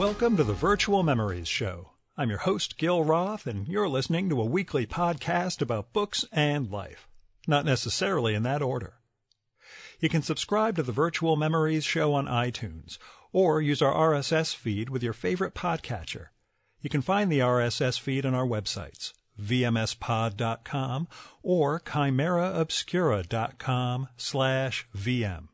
Welcome to the Virtual Memories Show. I'm your host, Gil Roth, and you're listening to a weekly podcast about books and life. Not necessarily in that order. You can subscribe to the Virtual Memories Show on iTunes, or use our RSS feed with your favorite podcatcher. You can find the RSS feed on our websites, vmspod.com or chimeraobscura.com slash vm.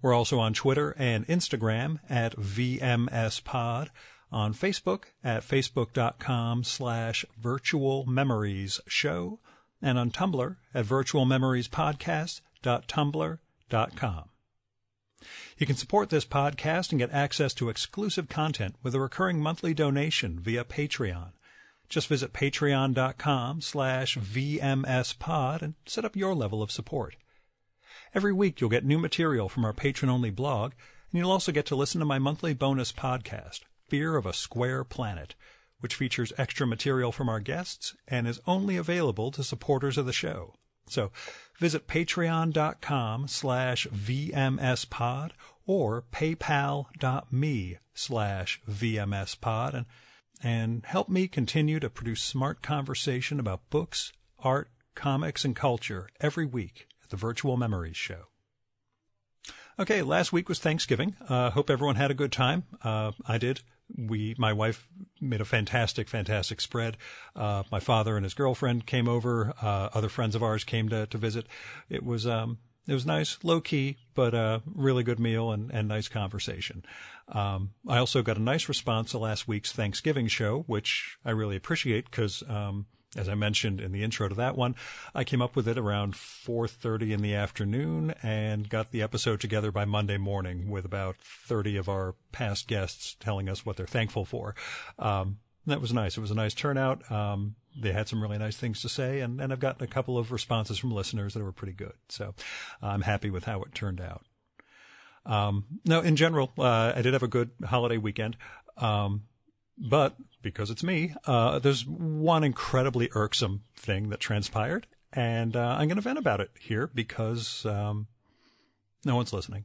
We're also on Twitter and Instagram at vmspod, on Facebook at facebook.com slash virtual memories show, and on Tumblr at virtualmemoriespodcast.tumblr.com. You can support this podcast and get access to exclusive content with a recurring monthly donation via Patreon. Just visit patreon.com slash vmspod and set up your level of support. Every week you'll get new material from our patron-only blog, and you'll also get to listen to my monthly bonus podcast, Fear of a Square Planet, which features extra material from our guests and is only available to supporters of the show. So visit patreon.com slash vmspod or paypal.me slash vmspod and, and help me continue to produce smart conversation about books, art, comics, and culture every week the Virtual Memories Show. Okay, last week was Thanksgiving. Uh, hope everyone had a good time. Uh, I did. We, my wife made a fantastic, fantastic spread. Uh, my father and his girlfriend came over. Uh, other friends of ours came to, to visit. It was, um, it was nice, low key, but a really good meal and, and nice conversation. Um, I also got a nice response to last week's Thanksgiving show, which I really appreciate because, um, as I mentioned in the intro to that one, I came up with it around 4:30 in the afternoon and got the episode together by Monday morning with about 30 of our past guests telling us what they're thankful for. Um, that was nice. It was a nice turnout. Um, they had some really nice things to say, and, and I've gotten a couple of responses from listeners that were pretty good. So I'm happy with how it turned out. Um, no, in general, uh, I did have a good holiday weekend. Um, but because it's me, uh, there's one incredibly irksome thing that transpired, and uh, I'm going to vent about it here because um, no one's listening.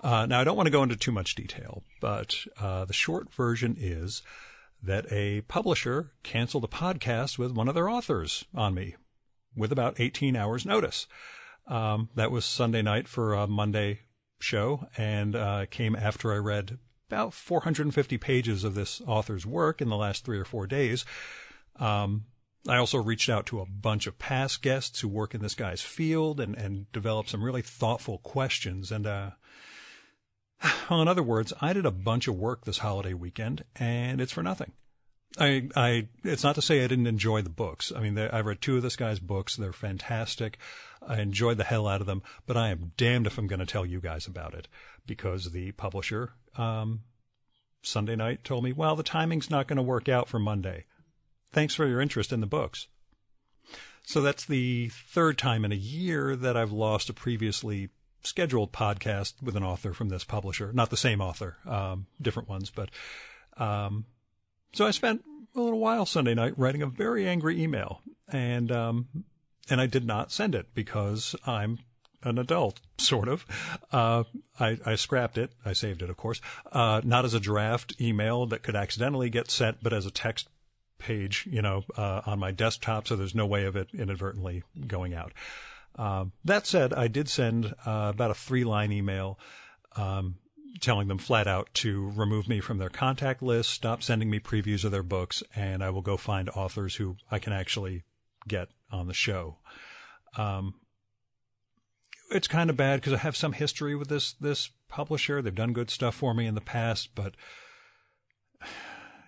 Uh, now, I don't want to go into too much detail, but uh, the short version is that a publisher canceled a podcast with one of their authors on me with about 18 hours notice. Um, that was Sunday night for a Monday show and uh, came after I read about 450 pages of this author's work in the last three or four days. Um, I also reached out to a bunch of past guests who work in this guy's field and, and developed some really thoughtful questions. And, uh, well, in other words, I did a bunch of work this holiday weekend and it's for nothing. I, I, it's not to say I didn't enjoy the books. I mean, I read two of this guy's books. They're fantastic. I enjoyed the hell out of them, but I am damned if I'm going to tell you guys about it because the publisher um, Sunday night told me, well, the timing's not going to work out for Monday. Thanks for your interest in the books. So that's the third time in a year that I've lost a previously scheduled podcast with an author from this publisher. Not the same author, um, different ones, but, um, so I spent a little while Sunday night writing a very angry email and, um, and I did not send it because I'm an adult, sort of. Uh, I, I, scrapped it. I saved it, of course, uh, not as a draft email that could accidentally get sent, but as a text page, you know, uh, on my desktop. So there's no way of it inadvertently going out. Um, that said, I did send uh, about a three line email. Um, telling them flat out to remove me from their contact list, stop sending me previews of their books, and I will go find authors who I can actually get on the show. Um, it's kind of bad because I have some history with this this publisher. They've done good stuff for me in the past, but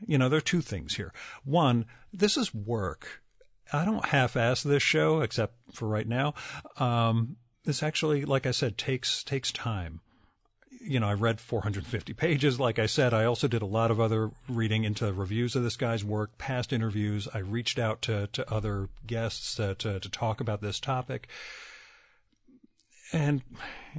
you know, there are two things here. One, this is work. I don't half-ass this show, except for right now. Um, this actually, like I said, takes takes time. You know, I read 450 pages. Like I said, I also did a lot of other reading into reviews of this guy's work, past interviews. I reached out to to other guests to to, to talk about this topic and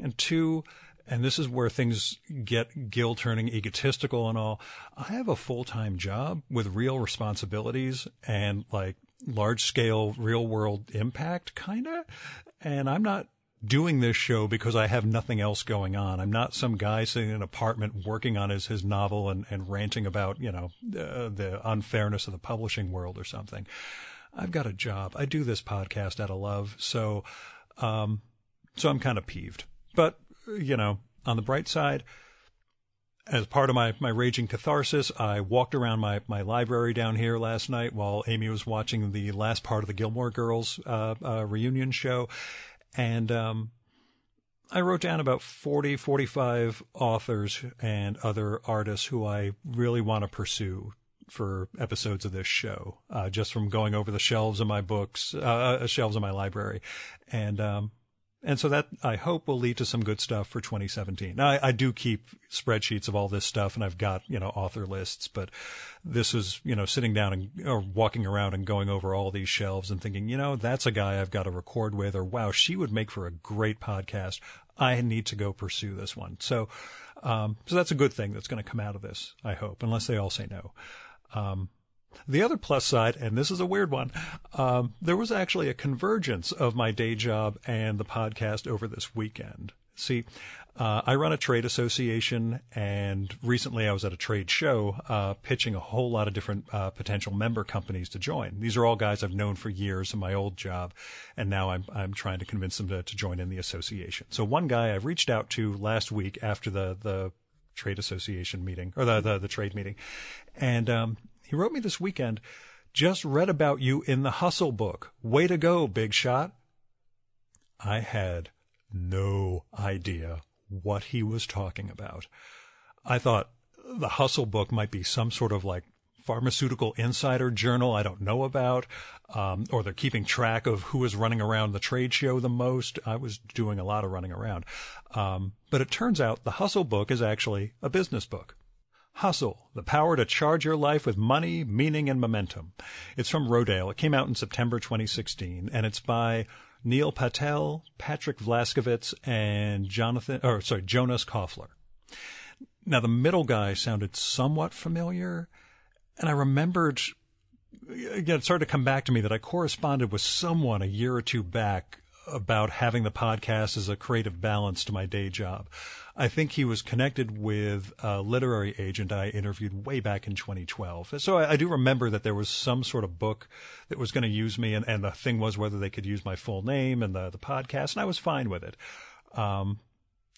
and two and this is where things get gill turning egotistical and all. I have a full time job with real responsibilities and like large scale real world impact, kind of. And I'm not doing this show because I have nothing else going on. I'm not some guy sitting in an apartment working on his, his novel and, and ranting about, you know, uh, the unfairness of the publishing world or something. I've got a job. I do this podcast out of love. So, um, so I'm kind of peeved. But, you know, on the bright side, as part of my, my raging catharsis, I walked around my, my library down here last night while Amy was watching the last part of the Gilmore Girls uh, uh, reunion show. And um, I wrote down about 40, 45 authors and other artists who I really want to pursue for episodes of this show, uh, just from going over the shelves of my books, uh, uh shelves of my library. And um, and so that I hope will lead to some good stuff for 2017. Now, I, I, do keep spreadsheets of all this stuff and I've got, you know, author lists, but this is, you know, sitting down and or walking around and going over all these shelves and thinking, you know, that's a guy I've got to record with or wow, she would make for a great podcast. I need to go pursue this one. So, um, so that's a good thing that's going to come out of this, I hope, unless they all say no. Um, the other plus side, and this is a weird one, um, there was actually a convergence of my day job and the podcast over this weekend. See, uh, I run a trade association, and recently I was at a trade show uh, pitching a whole lot of different uh, potential member companies to join. These are all guys I've known for years in my old job, and now I'm I'm trying to convince them to, to join in the association. So one guy I reached out to last week after the the trade association meeting or the the, the trade meeting, and um, he wrote me this weekend, just read about you in the Hustle book. Way to go, big shot. I had no idea what he was talking about. I thought the Hustle book might be some sort of like pharmaceutical insider journal I don't know about, um, or they're keeping track of who is running around the trade show the most. I was doing a lot of running around. Um, but it turns out the Hustle book is actually a business book. Hustle, the power to charge your life with money, meaning, and momentum. It's from Rodale. It came out in September 2016, and it's by Neil Patel, Patrick Vlaskovits, and Jonathan, or sorry, Jonas Koffler. Now, the middle guy sounded somewhat familiar, and I remembered, again, it started to come back to me that I corresponded with someone a year or two back about having the podcast as a creative balance to my day job. I think he was connected with a literary agent I interviewed way back in 2012. So I, I do remember that there was some sort of book that was going to use me, and, and the thing was whether they could use my full name and the, the podcast, and I was fine with it. Um,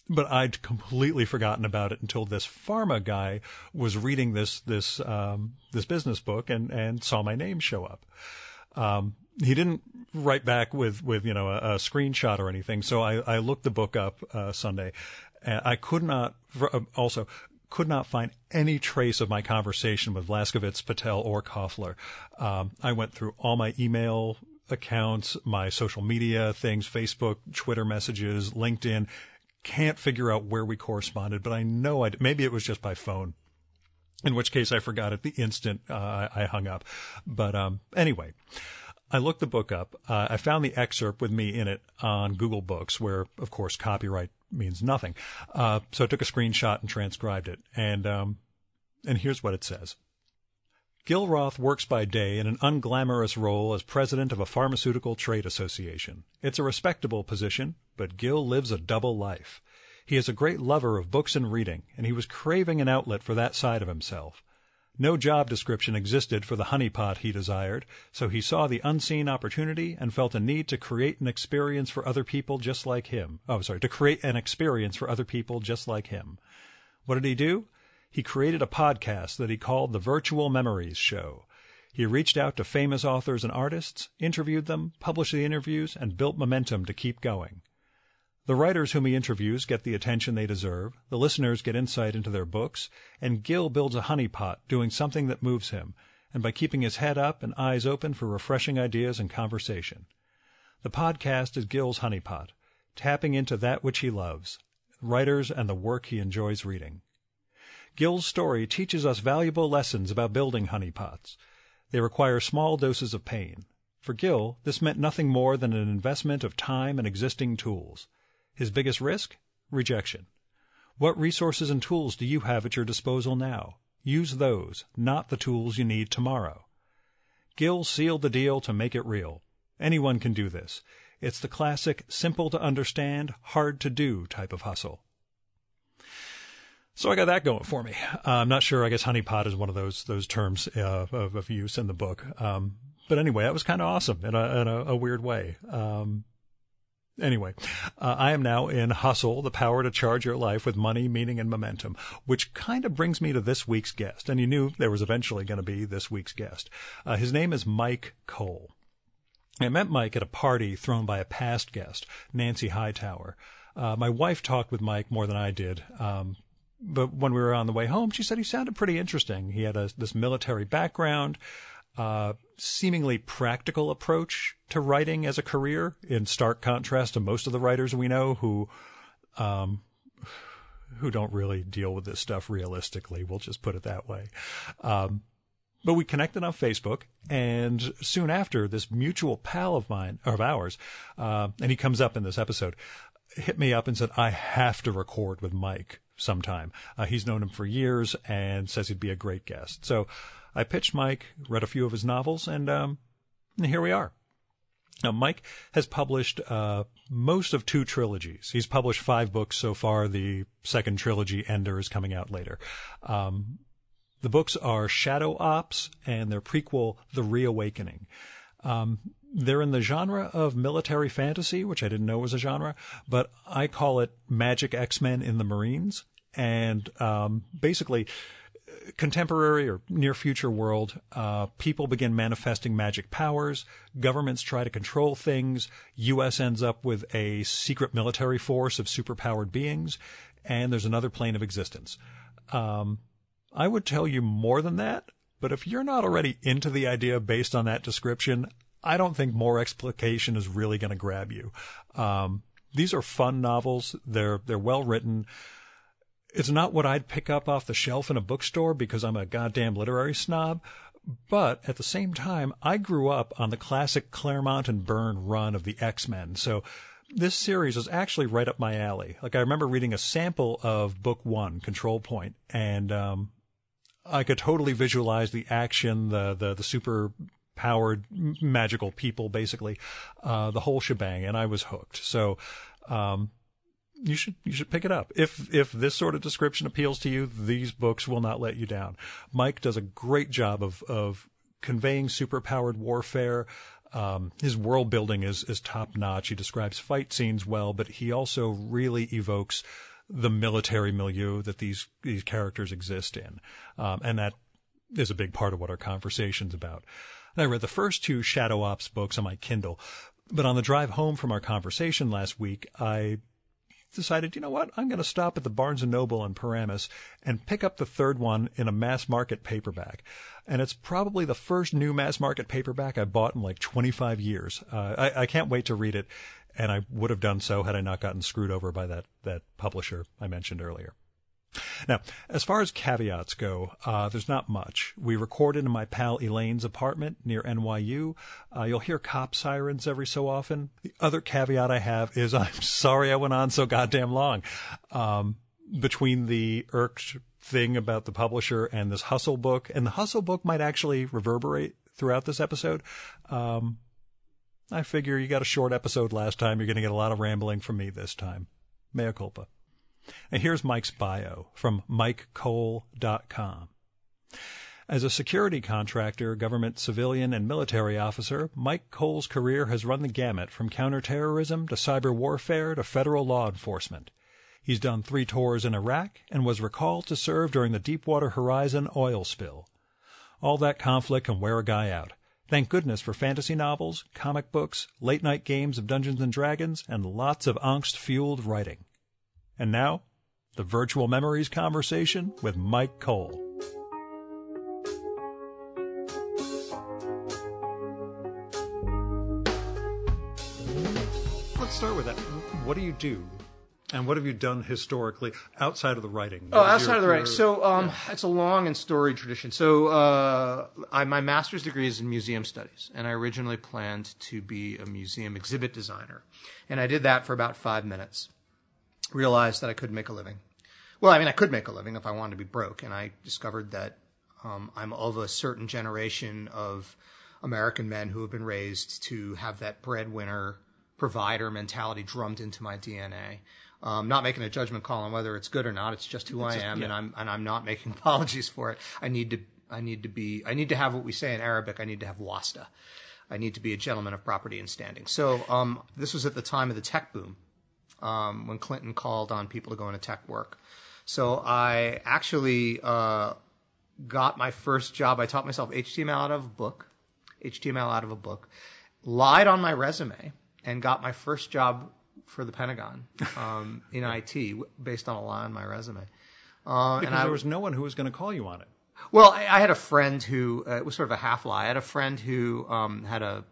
but I'd completely forgotten about it until this pharma guy was reading this this um, this business book and and saw my name show up. Um, he didn't write back with with you know a, a screenshot or anything. So I, I looked the book up uh, Sunday. And I could not uh, also could not find any trace of my conversation with Vlaskovits, Patel, or Koffler. Um, I went through all my email accounts, my social media things, Facebook, Twitter messages, LinkedIn. Can't figure out where we corresponded, but I know I maybe it was just by phone in which case I forgot at the instant uh, I hung up. But um, anyway, I looked the book up. Uh, I found the excerpt with me in it on Google Books, where, of course, copyright means nothing. Uh, so I took a screenshot and transcribed it. And um, and here's what it says. Gil Roth works by day in an unglamorous role as president of a pharmaceutical trade association. It's a respectable position, but Gil lives a double life. He is a great lover of books and reading, and he was craving an outlet for that side of himself. No job description existed for the honeypot he desired, so he saw the unseen opportunity and felt a need to create an experience for other people just like him. Oh, sorry, to create an experience for other people just like him. What did he do? He created a podcast that he called the Virtual Memories Show. He reached out to famous authors and artists, interviewed them, published the interviews, and built momentum to keep going. The writers whom he interviews get the attention they deserve, the listeners get insight into their books, and Gil builds a honeypot, doing something that moves him, and by keeping his head up and eyes open for refreshing ideas and conversation. The podcast is Gil's honeypot, tapping into that which he loves, writers and the work he enjoys reading. Gil's story teaches us valuable lessons about building honeypots. They require small doses of pain. For Gil, this meant nothing more than an investment of time and existing tools. His biggest risk? Rejection. What resources and tools do you have at your disposal now? Use those, not the tools you need tomorrow. Gil sealed the deal to make it real. Anyone can do this. It's the classic, simple to understand, hard to do type of hustle. So I got that going for me. Uh, I'm not sure. I guess honeypot is one of those those terms uh, of, of, use in the book. Um, but anyway, that was kind of awesome in a, in a, a weird way. Um, Anyway, uh, I am now in Hustle, the power to charge your life with money, meaning, and momentum, which kind of brings me to this week's guest. And you knew there was eventually going to be this week's guest. Uh, his name is Myke Cole. I met Myke at a party thrown by a past guest, Nancy Hightower. Uh, my wife talked with Myke more than I did. Um, but when we were on the way home, she said he sounded pretty interesting. He had a, this military background, uh, seemingly practical approach to writing as a career, in stark contrast to most of the writers we know who, um, who don't really deal with this stuff realistically. We'll just put it that way. Um, but we connected on Facebook, and soon after, this mutual pal of mine, of ours, uh, and he comes up in this episode, hit me up and said, I have to record with Myke sometime. Uh, he's known him for years and says he'd be a great guest. So I pitched Myke, read a few of his novels, and, um, and here we are. Now, Myke has published uh, most of two trilogies. He's published five books so far. The second trilogy, Ender, is coming out later. Um, the books are Shadow Ops and their prequel, The Reawakening. Um, they're in the genre of military fantasy, which I didn't know was a genre, but I call it Magic X Men in the Marines. And um, basically, contemporary or near future world, uh, people begin manifesting magic powers. Governments try to control things. U.S. ends up with a secret military force of superpowered beings, and there's another plane of existence. Um, I would tell you more than that, but if you're not already into the idea based on that description, I don't think more explication is really going to grab you. Um, these are fun novels. They're they're well written. It's not what I'd pick up off the shelf in a bookstore because I'm a goddamn literary snob. But at the same time, I grew up on the classic Claremont and Byrne run of the X-Men. So this series is actually right up my alley. Like I remember reading a sample of book one, Control Point, and um, I could totally visualize the action, the the, the super powered magical people, basically, uh, the whole shebang, and I was hooked. So, um, you should you should pick it up. If if this sort of description appeals to you, these books will not let you down. Myke does a great job of of conveying superpowered warfare. Um, his world building is is top notch. He describes fight scenes well, but he also really evokes the military milieu that these these characters exist in, um, and that is a big part of what our conversation's about. I read the first two Shadow Ops books on my Kindle, but on the drive home from our conversation last week, I decided, you know what, I'm going to stop at the Barnes & Noble in Paramus and pick up the third one in a mass market paperback. And it's probably the first new mass market paperback I bought in like 25 years. Uh, I, I can't wait to read it, and I would have done so had I not gotten screwed over by that, that publisher I mentioned earlier. Now, as far as caveats go, uh, there's not much. We recorded in my pal Elaine's apartment near NYU. Uh, you'll hear cop sirens every so often. The other caveat I have is I'm sorry I went on so goddamn long. Um, between the irked thing about the publisher and this hustle book, and the hustle book might actually reverberate throughout this episode. Um, I figure you got a short episode last time. You're going to get a lot of rambling from me this time. Mea culpa. And here's Myke's bio from MykeCole.com. As a security contractor, government civilian, and military officer, Myke Cole's career has run the gamut from counterterrorism to cyber warfare to federal law enforcement. He's done three tours in Iraq and was recalled to serve during the Deepwater Horizon oil spill. All that conflict can wear a guy out. Thank goodness for fantasy novels, comic books, late night games of Dungeons and Dragons, and lots of angst fueled writing. And now, the Virtual Memories conversation with Myke Cole. Let's start with that. What do you do? And what have you done historically outside of the writing? Oh, outside your, of the writing. So um, yeah. it's a long and storied tradition. So uh, I, my master's degree is in museum studies, and I originally planned to be a museum exhibit designer. And I did that for about five minutes realized that I couldn't make a living. Well, I mean, I could make a living if I wanted to be broke, and I discovered that um, I'm of a certain generation of American men who have been raised to have that breadwinner provider mentality drummed into my DNA. Um, not making a judgment call on whether it's good or not. It's just who I am, and I'm and I'm not making apologies for it. I need to I need to be I need to have what we say in Arabic. I need to have wasta. I need to be a gentleman of property and standing. So um, this was at the time of the tech boom, um, when Clinton called on people to go into tech work. So I actually uh, got my first job. I taught myself HTML out of a book, HTML out of a book, lied on my resume, and got my first job for the Pentagon um, in IT based on a lie on my resume. Uh, because and I, there was no one who was going to call you on it. Well, I, I had a friend who uh, it was sort of a half lie. I had a friend who um, had a,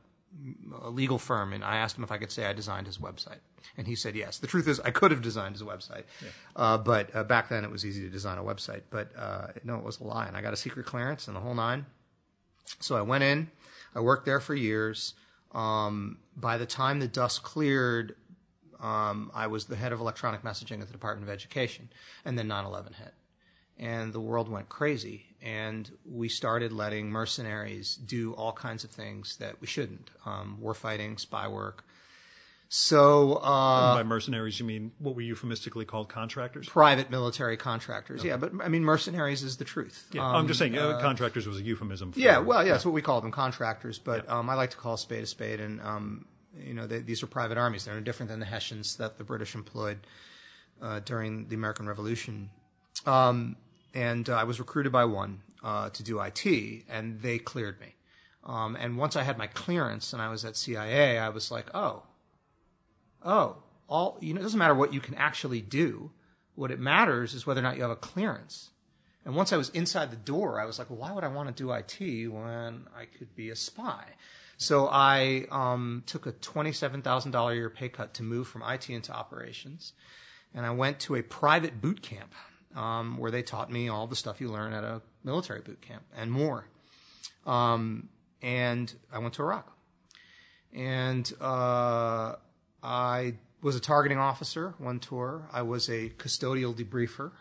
a, legal firm, and I asked him if I could say I designed his website, and he said yes. The truth is, I could have designed his website, yeah. uh, but uh, back then it was easy to design a website. But uh, no, it was a lie, and I got a secret clearance and the whole nine. So I went in. I worked there for years. Um, by the time the dust cleared, um, I was the head of electronic messaging at the Department of Education, and then 9/11 hit, and the world went crazy, and we started letting mercenaries do all kinds of things that we shouldn't: um, war fighting, spy work. So, uh, by mercenaries, you mean what we euphemistically called contractors? Private military contractors, okay. yeah. But I mean, mercenaries is the truth. Yeah, um, I'm just saying, uh, contractors was a euphemism. For, yeah, well, yeah, yeah, that's what we call them, contractors. But yeah. um, I like to call a spade a spade, and um, you know, they, these are private armies. They're no different than the Hessians that the British employed uh, during the American Revolution. Um, and uh, I was recruited by one uh, to do IT, and they cleared me. Um, and once I had my clearance and I was at CIA, I was like, oh, oh, all you know, it doesn't matter what you can actually do. What it matters is whether or not you have a clearance. And once I was inside the door, I was like, well, why would I want to do IT when I could be a spy? So I um, took a $27,000 a year pay cut to move from IT into operations. And I went to a private boot camp um, where they taught me all the stuff you learn at a military boot camp and more. Um, and I went to Iraq. And uh, I was a targeting officer one tour. I was a custodial debriefer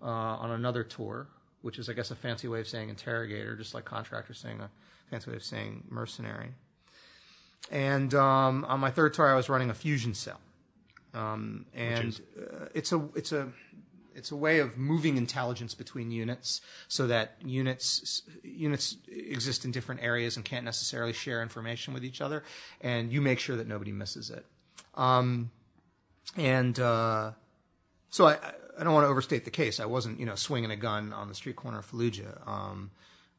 uh, on another tour, which is, I guess, a fancy way of saying interrogator, just like contractors saying a fancy way of saying mercenary. And um, on my third tour, I was running a fusion cell, um, and uh, it's a it's a it's a way of moving intelligence between units so that units units exist in different areas and can't necessarily share information with each other, and you make sure that nobody misses it. Um, and uh, so I, I don't want to overstate the case. I wasn't you know swinging a gun on the street corner of Fallujah. Um,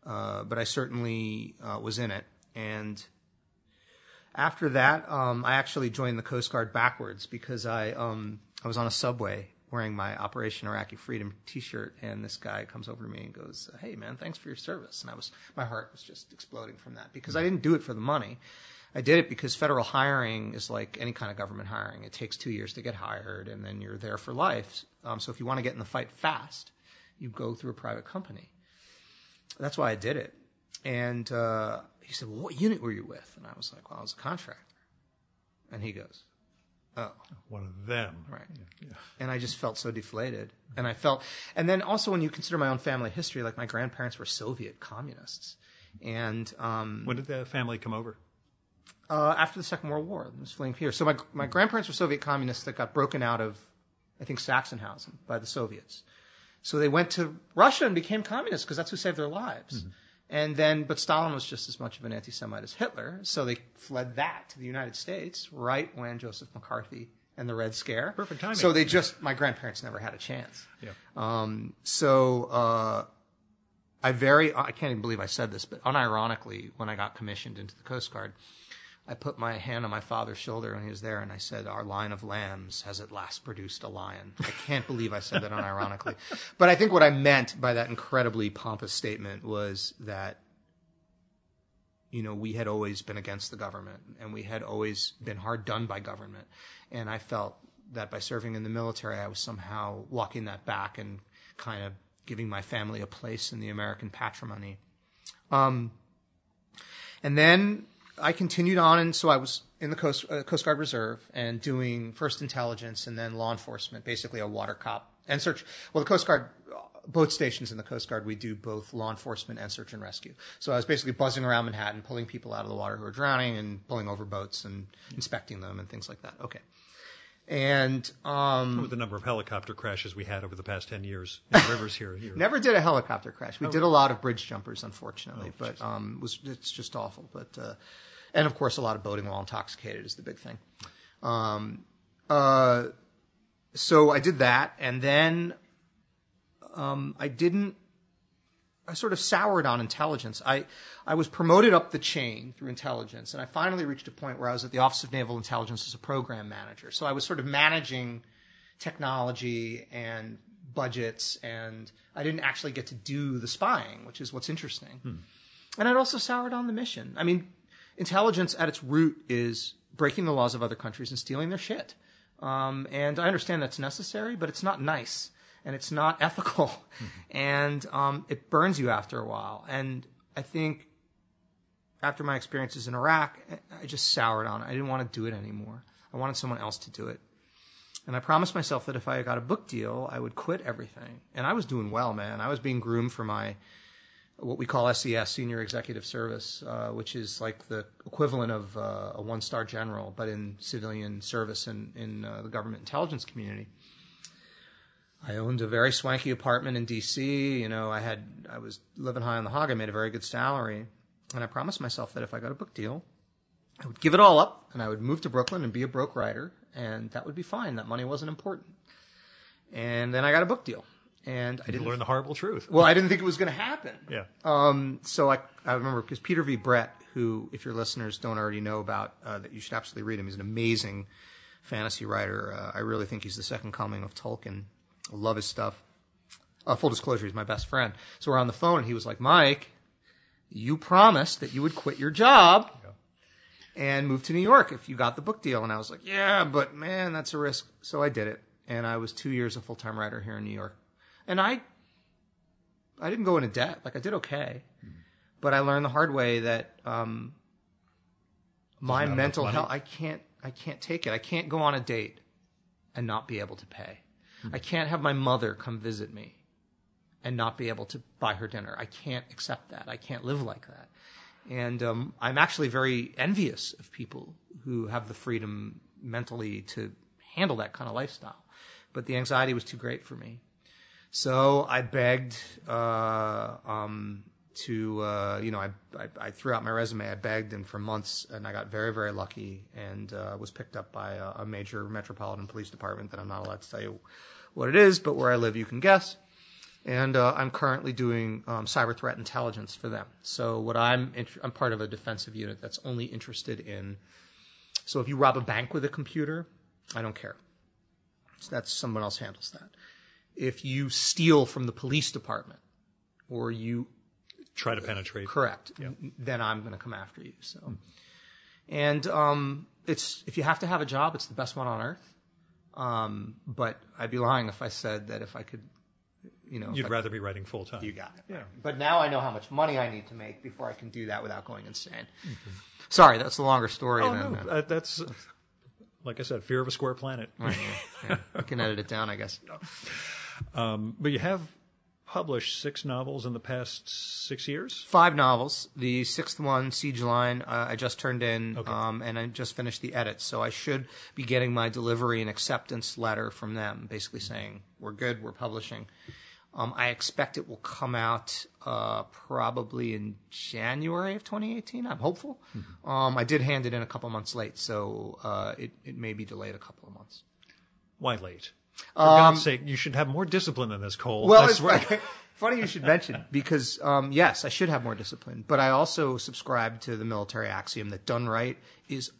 uh, but I certainly uh, was in it. And after that, um, I actually joined the Coast Guard backwards because I um, I was on a subway wearing my Operation Iraqi Freedom T-shirt, and this guy comes over to me and goes, "Hey, man, thanks for your service." And I was my heart was just exploding from that because I didn't do it for the money. I did it because federal hiring is like any kind of government hiring. It takes two years to get hired, and then you're there for life. Um, so if you want to get in the fight fast, you go through a private company that's why I did it. And uh, he said, well, what unit were you with? And I was like, well, I was a contractor. And he goes, oh. One of them. Right. Yeah. Yeah. And I just felt so deflated. And I felt, and then also when you consider my own family history, like my grandparents were Soviet communists. And um, when did the family come over? Uh, after the Second World War, I was fleeing here. So my my grandparents were Soviet communists that got broken out of, I think Sachsenhausen by the Soviets, so they went to Russia and became communists because that's who saved their lives. Mm-hmm. And then, but Stalin was just as much of an anti-Semite as Hitler, so they fled that to the United States right when Joseph McCarthy and the Red Scare. Perfect timing. So they just, my grandparents never had a chance. Yeah. Um, so uh, I very, I can't even believe I said this, but unironically, when I got commissioned into the Coast Guard, I put my hand on my father's shoulder when he was there, and I said, "Our line of lambs has at last produced a lion." I can't believe I said that unironically, but I think what I meant by that incredibly pompous statement was that, you know, we had always been against the government, and we had always been hard done by government, and I felt that by serving in the military, I was somehow walking that back and kind of giving my family a place in the American patrimony. Um, and then I continued on, and so I was in the Coast, uh, Coast Guard Reserve and doing first intelligence and then law enforcement, basically a water cop and search. Well, the Coast Guard both stations in the Coast Guard, we do both law enforcement and search and rescue. So I was basically buzzing around Manhattan, pulling people out of the water who are drowning and pulling over boats and inspecting them and things like that. Okay. And um, With the number of helicopter crashes we had over the past 10 years in the rivers here. here. never did a helicopter crash. We did a lot of bridge jumpers, unfortunately, but um, was it's just awful. But uh, and of course, a lot of boating while intoxicated is the big thing. Um, uh, so I did that, and then um, I didn't. I sort of soured on intelligence. I, I was promoted up the chain through intelligence, and I finally reached a point where I was at the Office of Naval Intelligence as a program manager. So I was sort of managing technology and budgets, and I didn't actually get to do the spying, which is what's interesting. And I'd also soured on the mission. I mean, intelligence at its root is breaking the laws of other countries and stealing their shit. Um, and I understand that's necessary, but it's not nice and it's not ethical, and um, it burns you after a while. And I think after my experiences in Iraq, I just soured on it. I didn't want to do it anymore. I wanted someone else to do it. And I promised myself that if I got a book deal, I would quit everything. And I was doing well, man. I was being groomed for my what we call SES, Senior Executive Service, uh, which is like the equivalent of uh, a one-star general, but in civilian service in, in uh, the government intelligence community. I owned a very swanky apartment in D.C. You know, I had I was living high on the hog. I made a very good salary, and I promised myself that if I got a book deal, I would give it all up, and I would move to Brooklyn and be a broke writer, and that would be fine. That money wasn't important. And then I got a book deal, and I didn't. learn the horrible truth. Well, I didn't think it was going to happen. yeah. Um, so I, I remember because Peter V. Brett, who, if your listeners don't already know about, uh, that you should absolutely read him. He's an amazing fantasy writer. Uh, I really think he's the second coming of Tolkien. I love his stuff. Uh, full disclosure, he's my best friend. So we're on the phone, and he was like, "Myke, you promised that you would quit your job and move to New York if you got the book deal." And I was like, "Yeah, but man, that's a risk." So I did it, and I was two years a full time writer here in New York, and I I didn't go into debt. Like I did okay, but I learned the hard way that um, my mental health. I can't. I can't take it. I can't go on a date and not be able to pay. I can't have my mother come visit me and not be able to buy her dinner. I can't accept that. I can't live like that. And um, I'm actually very envious of people who have the freedom mentally to handle that kind of lifestyle. But the anxiety was too great for me. So I begged uh, um, to, uh, you know, I, I, I threw out my resume. I begged, and for months, and I got very, very lucky, and uh, was picked up by a, a major metropolitan police department that I'm not allowed to tell you what it is, but where I live, you can guess. And uh, I'm currently doing um, cyber threat intelligence for them. So what I'm int- I'm part of a defensive unit that's only interested in. So if you rob a bank with a computer, I don't care. So that's someone else handles that. If you steal from the police department, or you Try to penetrate. correct, n- then I'm going to come after you. So, and um, it's if you have to have a job, it's the best one on earth. Um, but I'd be lying if I said that if I could, you know, You'd rather be writing full time. you got it. Yeah. But now I know how much money I need to make before I can do that without going insane. Sorry, that's a longer story Oh, than no, uh, that's, like I said, fear of a square planet. right, yeah, yeah. I can edit it down, I guess. But you have published six novels in the past six years? Five novels. The sixth one, Siege Line, uh, I just turned in, um, and I just finished the edits. So I should be getting my delivery and acceptance letter from them, basically saying we're good, we're publishing. Um, I expect it will come out uh, probably in January of 2018. I'm hopeful. Um, I did hand it in a couple months late, so uh, it, it may be delayed a couple of months. Why late? For God's sake, you should have more discipline than this, Cole. Um, Well, I it's funny, funny you should mention because um, yes, I should have more discipline, but I also subscribe to the military axiom that done right is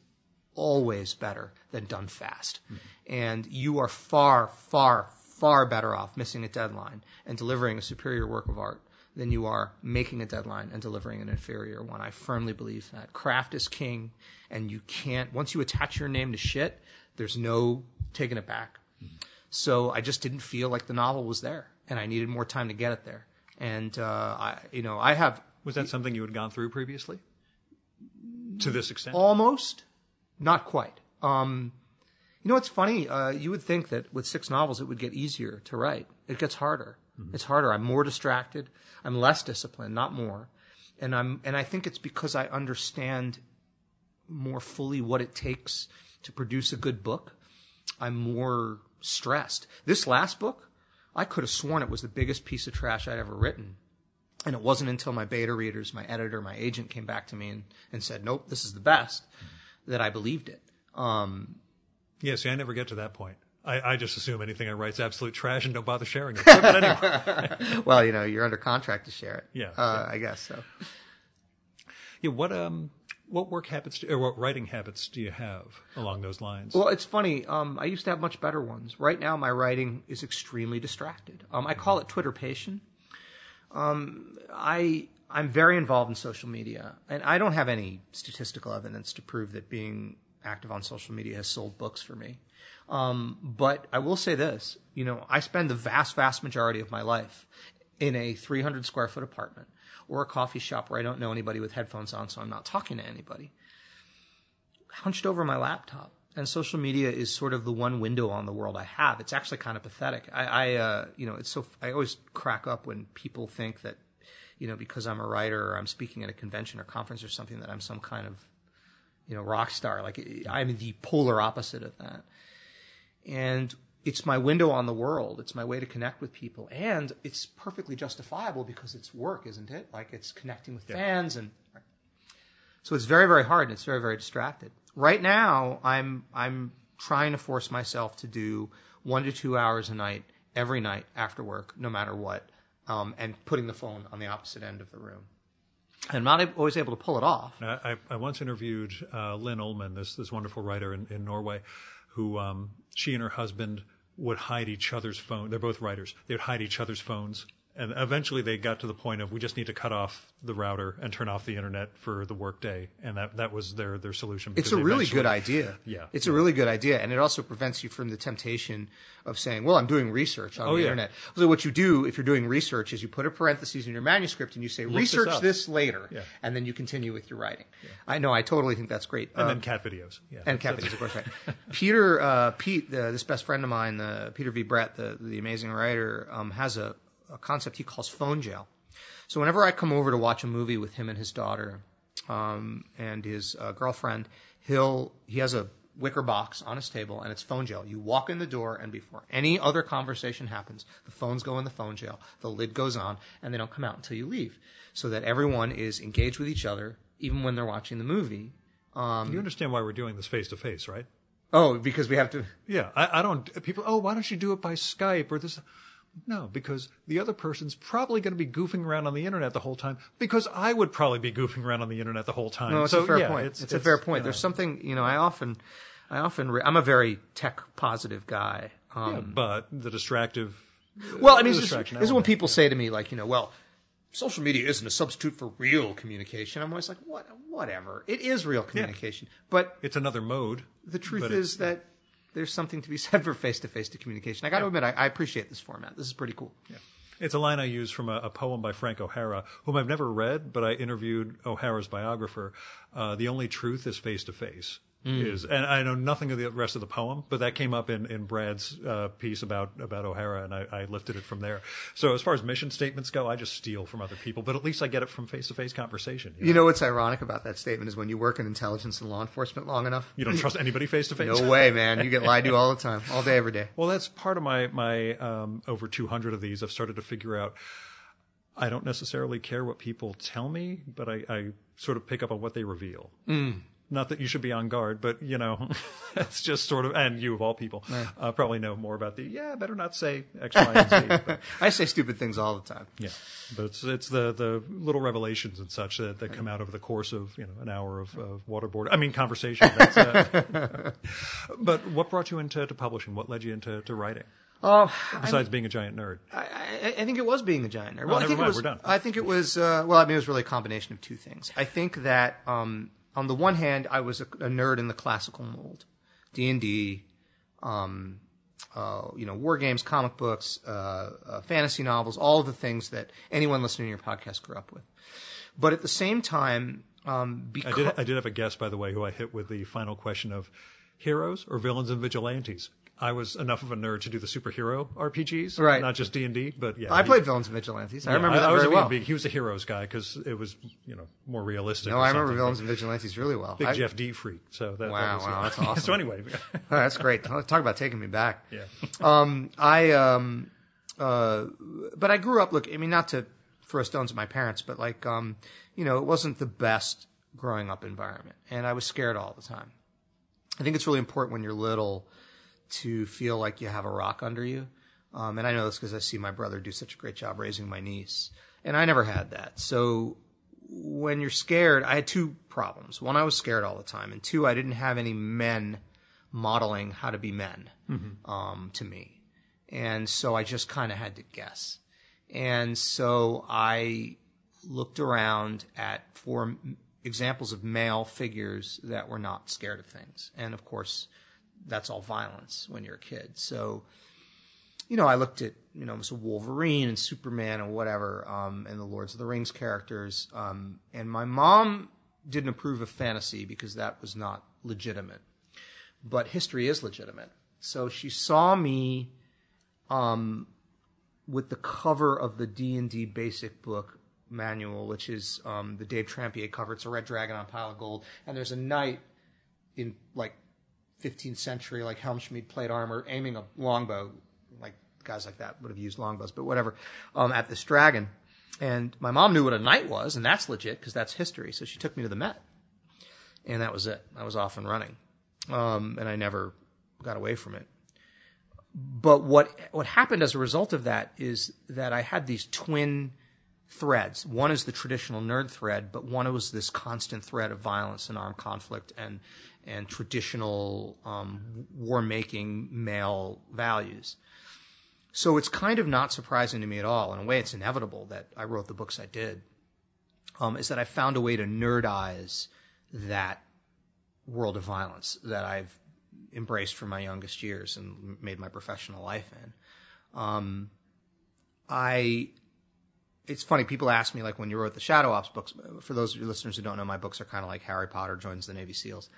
always better than done fast, and you are far, far, far better off missing a deadline and delivering a superior work of art than you are making a deadline and delivering an inferior one. I firmly believe that craft is king, and you can't once you attach your name to shit, there's no taking it back. So I just didn't feel like the novel was there, and I needed more time to get it there. And uh, I, you know, I have Was that something you had gone through previously? To this extent? almost, not quite. Um, you know, it's funny? Uh, you would think that with six novels it would get easier to write. It gets harder. It's harder. I'm more distracted. I'm less disciplined, not more. And I'm and I think it's because I understand more fully what it takes to produce a good book. I'm more stressed. This last book, I could have sworn it was the biggest piece of trash I'd ever written. And it wasn't until my beta readers, my editor, my agent came back to me and, and said, nope, this is the best, that I believed it. Um, Yeah, see, I never get to that point. I, I just assume anything I write's absolute trash and don't bother sharing it. But anyway, well, you know, you're under contract to share it. Yeah, Uh, I guess so. yeah, what um, what work habits do, or what writing habits do you have along those lines? Well, it's funny. Um, I used to have much better ones. Right now, my writing is extremely distracted. Um, I call it Twitter patient. Um, I I'm very involved in social media, and I don't have any statistical evidence to prove that being active on social media has sold books for me. Um, but I will say this: you know, I spend the vast, vast majority of my life in a 300 square foot apartment or a coffee shop where I don't know anybody with headphones on, so I'm not talking to anybody hunched over my laptop. And social media is sort of the one window on the world I have. It's actually kind of pathetic. I, I uh, you know, it's so, I always crack up when people think that, you know, because I'm a writer or I'm speaking at a convention or conference or something that I'm some kind of, you know, rock star. Like I'm the polar opposite of that. And it's my window on the world. It's my way to connect with people. And it's perfectly justifiable because it's work, isn't it? Like it's connecting with fans and, so it's very, very hard and it's very, very distracted. Right now, I'm I'm trying to force myself to do one to two hours a night every night after work, no matter what, um, and putting the phone on the opposite end of the room. I'm not always able to pull it off. I, I, I once interviewed uh, Linn Ullmann, this this wonderful writer in, in Norway, who um, she and her husband would hide each other's phone. They're both writers. They would hide each other's phones, and eventually they got to the point of we just need to cut off the router and turn off the internet for the workday, and that that was their their solution. It's a really good idea. Yeah. It's a really good idea. And it also prevents you from the temptation of saying, well, I'm doing research on Oh, the yeah. internet. So what you do if you're doing research is you put a parenthesis in your manuscript and you say, this research up." this later. Yeah. And then you continue with your writing. I know, I totally think that's great. And Um, then cat videos. Yeah, and cat videos, of course, right. Peter, uh, Pete, the, this best friend of mine, the Peter V. Brett, the, the amazing writer, um, has a, a concept he calls phone jail. So whenever I come over to watch a movie with him and his daughter um, and his uh, girlfriend, he'll he has a wicker box on his table and it's phone jail. You walk in the door and before any other conversation happens, the phones go in the phone jail, the lid goes on, and they don't come out until you leave, so that everyone is engaged with each other even when they're watching the movie. You understand why we're doing this face to face, right? Oh, because we have to. Yeah, I, I don't. People, oh, why don't you do it by Skype or this? No, because the other person's probably going to be goofing around on the internet the whole time. Because I would probably be goofing around on the internet the whole time. No, it's so, a fair yeah, point. It's, It's, a fair you point. know, There's something you know. I often, I often, re- I'm a very tech positive guy. Um, yeah, but the distractive. well, I mean, this, is- this is when people say to me, like, you know, well, social media isn't a substitute for real communication. I'm always like, what, whatever. It is real communication, but It's another mode. the truth is that there's something to be said for face-to-face to communication. I got to admit, I, I appreciate this format. This is pretty cool. It's a line I use from a, a poem by Frank O'Hara, whom I've never read, but I interviewed O'Hara's biographer. Uh, the only truth is face to face. Is and I know nothing of the rest of the poem, but that came up in in Brad's uh, piece about about O'Hara, and I, I lifted it from there. So as far as mission statements go, I just steal from other people, but at least I get it from face to face conversation. You, know? You know what's ironic about that statement is when you work in intelligence and law enforcement long enough. You don't trust anybody face to face. No way, man. You get lied to all the time, all day, every day. Well, that's part of my my um, over 200 of these. I've started to figure out. I don't necessarily care what people tell me, but I, I sort of pick up on what they reveal. Not that you should be on guard, but you know, that's just sort of. And you of all people uh, probably know more about the. Yeah, better not say X, Y, and Z. But, I say stupid things all the time. yeah, but it's it's the the little revelations and such that, that come out over the course of you know an hour of, of waterboard. I mean conversation. That's, uh, but what brought you into to publishing? What led you into to writing? Oh, Besides being a giant nerd. I, I, I think it was being a giant nerd. Well, I never think mind, it was. we're done. I think it was. Uh, well, I mean, it was really a combination of two things. I think that um, on the one hand, I was a, a nerd in the classical mold, D and D, um, uh, you know, war games, comic books, uh, uh, fantasy novels, all of the things that anyone listening to your podcast grew up with. But at the same time, um, I did, I did have a guest, by the way, who I hit with the final question of heroes or villains and vigilantes. I was enough of a nerd to do the superhero RPGs, Right. Not just D and D, but yeah, I he- played Villains and Vigilantes. I yeah, remember that was very well. big- He was a heroes guy because it was you know more realistic. No, I remember Villains and Vigilantes really well. Big I- Jeff Dee freak. So that, Wow, that was, wow, yeah. that's awesome. so anyway, Oh, that's great. Talk about taking me back. yeah. Um, I, um, uh, but I grew up. Look, I mean, not to throw stones at my parents, but like, um, you know, it wasn't the best growing up environment, and I was scared all the time. I think it's really important when you're little to feel like you have a rock under you. Um, and I know this because I see my brother do such a great job raising my niece, and I never had that. So when you're scared, I had two problems. One, I was scared all the time, and two, I didn't have any men modeling how to be men um, to me, and so I just kind of had to guess. And so I looked around at four examples of male figures that were not scared of things, and of course, that's all violence when you're a kid. So you know, I looked at, you know, so Wolverine and Superman and whatever, um, and the Lords of the Rings characters. Um, and my mom didn't approve of fantasy because that was not legitimate. But history is legitimate. So she saw me, um, with the cover of the D&D basic book manual, which is, um, the Dave Trampier cover. It's a red dragon on a pile of gold. And there's a knight in like 15th century, like Helmschmidt plate armor, aiming a longbow, like guys like that would have used longbows, but whatever, um, at this dragon. And my mom knew what a knight was, and that's legit because that's history. So she took me to the Met, and that was it. I was off and running, um, and I never got away from it. But what what happened as a result of that is that I had these twin threads. One is the traditional nerd thread, but one was this constant thread of violence and armed conflict and and traditional um, war making male values. So it's kind of not surprising to me at all. In a way, it's inevitable that I wrote the books I did. Um, is that I found a way to nerdize that world of violence that I've embraced from my youngest years and made my professional life in. Um, I it's funny. People ask me like when you wrote the Shadow Ops books. For those of your listeners who don't know, my books are kind of like Harry Potter joins the Navy SEAls.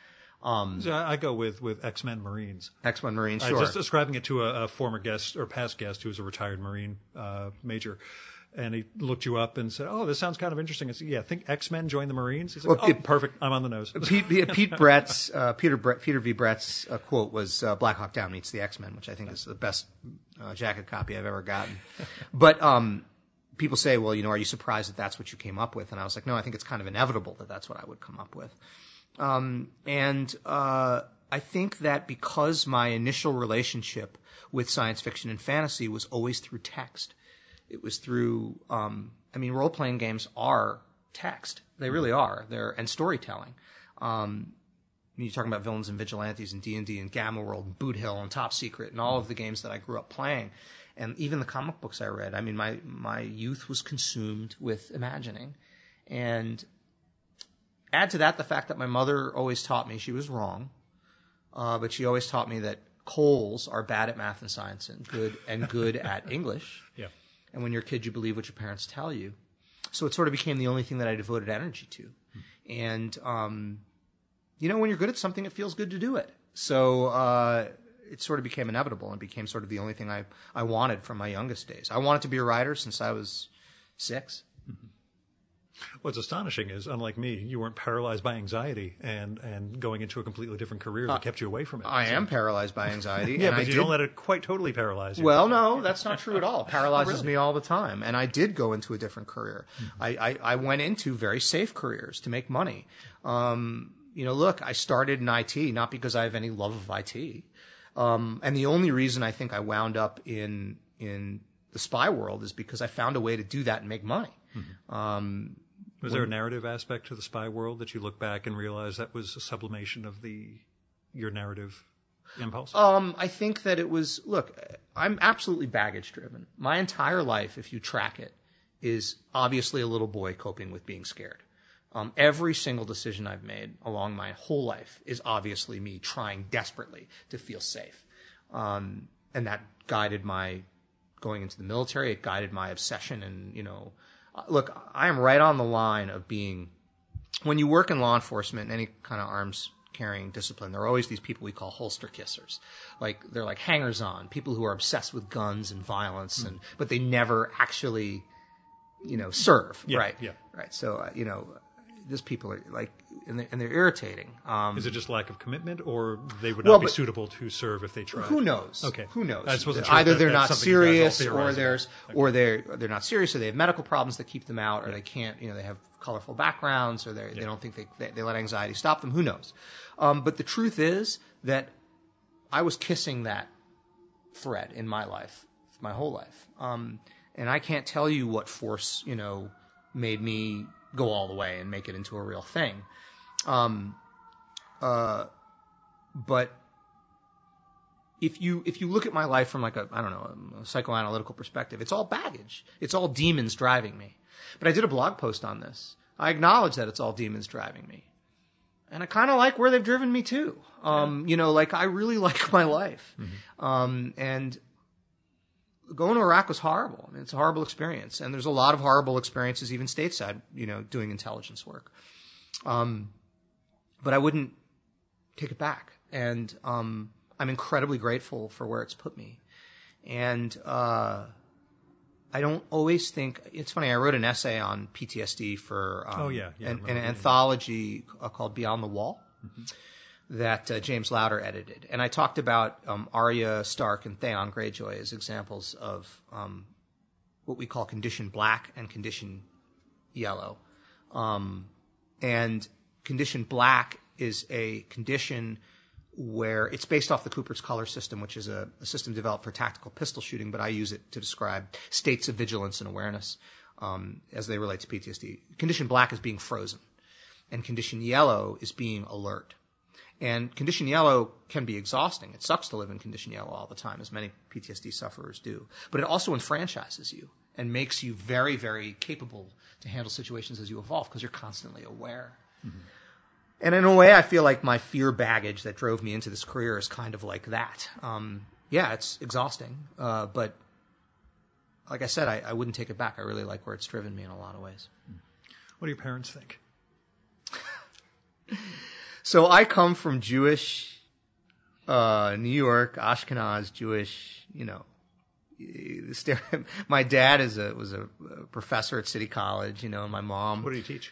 Um, So I go with with X Men Marines. X Men Marines, I sure. just describing it to a, a former guest or past guest who was a retired Marine uh, major. And he looked you up and said, "Oh, this sounds kind of interesting." I said, "Yeah, think X Men joined the Marines." He said, Well, "Oh, it- perfect. I'm on the nose." Pete, Pete Pete Brett's uh, Peter Brett, Peter V. Brett's uh, quote was uh, "Black Hawk Down meets the X Men," which I think is the best uh, jacket copy I've ever gotten. but um, people say, "Well, you know, are you surprised that that's what you came up with?" And I was like, "No, I think it's kind of inevitable that that's what I would come up with." Um, and uh, I think that because my initial relationship with science fiction and fantasy was always through text, it was through. Um, I mean, role playing games are text; they really are. They're and storytelling. Um, you're talking about villains and vigilantes and D and D and Gamma World and Boot Hill and Top Secret and all of the games that I grew up playing, and even the comic books I read. I mean, my my youth was consumed with imagining, and add to that the fact that my mother always taught me she was wrong, uh, but she always taught me that Coles are bad at math and science and good and good at English. yeah. And when you're a kid, you believe what your parents tell you. So it sort of became the only thing that I devoted energy to. And, um, you know, when you're good at something, it feels good to do it. So, uh, it sort of became inevitable and became sort of the only thing I, I wanted from my youngest days. I wanted to be a writer since I was six. What's astonishing is, unlike me, you weren't paralyzed by anxiety and and going into a completely different career that kept you away from it. Uh, I am paralyzed by anxiety. yeah, and but I you did don't let it quite totally paralyze you. Well, no, that's not true at all. It paralyzes really? me all the time. And I did go into a different career. I, I, I went into very safe careers to make money. Um, you know, look, I started in IT not because I have any love of IT. Um, and the only reason I think I wound up in, in the spy world is because I found a way to do that and make money. Um, was there a narrative aspect to the spy world that you look back and realize that was a sublimation of the your narrative impulse? Um, I think that it was. Look, I'm absolutely baggage driven. My entire life, if you track it, is obviously a little boy coping with being scared. Um, every single decision I've made along my whole life is obviously me trying desperately to feel safe, um, and that guided my going into the military. It guided my obsession, and you know, uh, look, I am right on the line of being when you work in law enforcement, any kind of arms carrying discipline. There are always these people we call holster kissers. Like they're like hangers on, people who are obsessed with guns and violence and but they never actually you know serve, Yeah, right? yeah. Right. So uh, you know these people are like and they're, and they're irritating. Um Is it just lack of commitment, or they would Well, not be suitable to serve if they tried? who knows? Okay. Who knows? Wasn't sure Either that- they're not something you guys all serious, or there's, or they're they're not serious, or they have medical problems that keep them out, or they can't, you know, they have colorful backgrounds, or they they don't think they, they they let anxiety stop them. Who knows? Um, but the truth is that I was kissing that thread in my life, my whole life, um, and I can't tell you what force, you know, made me go all the way and make it into a real thing. Um, uh, but if you if you look at my life from like a I don't know a psychoanalytical perspective, it's all baggage. It's all demons driving me. But I did a blog post on this. I acknowledge that it's all demons driving me, and I kind of like where they've driven me too. Um, you know, like I really like my life, um, and going to Iraq was horrible. I mean, it's a horrible experience, and there's a lot of horrible experiences even stateside. You know, doing intelligence work. Um, but I wouldn't take it back. And um, I'm incredibly grateful for where it's put me. And uh, I don't always think it's funny. I wrote an essay on PTSD for um, Oh, yeah, yeah, an, an anthology uh, called Beyond the Wall. That uh, James Lowder edited, and I talked about um, Arya Stark and Theon Greyjoy as examples of um, what we call condition black and condition yellow. Um, and condition black is a condition where it's based off the Cooper's color system, which is a, a system developed for tactical pistol shooting, but I use it to describe states of vigilance and awareness um, as they relate to PTSD. Condition black is being frozen, and condition yellow is being alert. And condition yellow can be exhausting. It sucks to live in condition yellow all the time, as many PTSD sufferers do. But it also enfranchises you and makes you very, very capable to handle situations as you evolve because you're constantly aware. And in a way, I feel like my fear baggage that drove me into this career is kind of like that. Um, yeah, it's exhausting, uh, but like I said, I, I wouldn't take it back. I really like where it's driven me in a lot of ways. What do your parents think? So I come from Jewish, uh, New York, Ashkenaz Jewish, you know. My dad is a was a professor at City College, you know, and my mom What do you teach?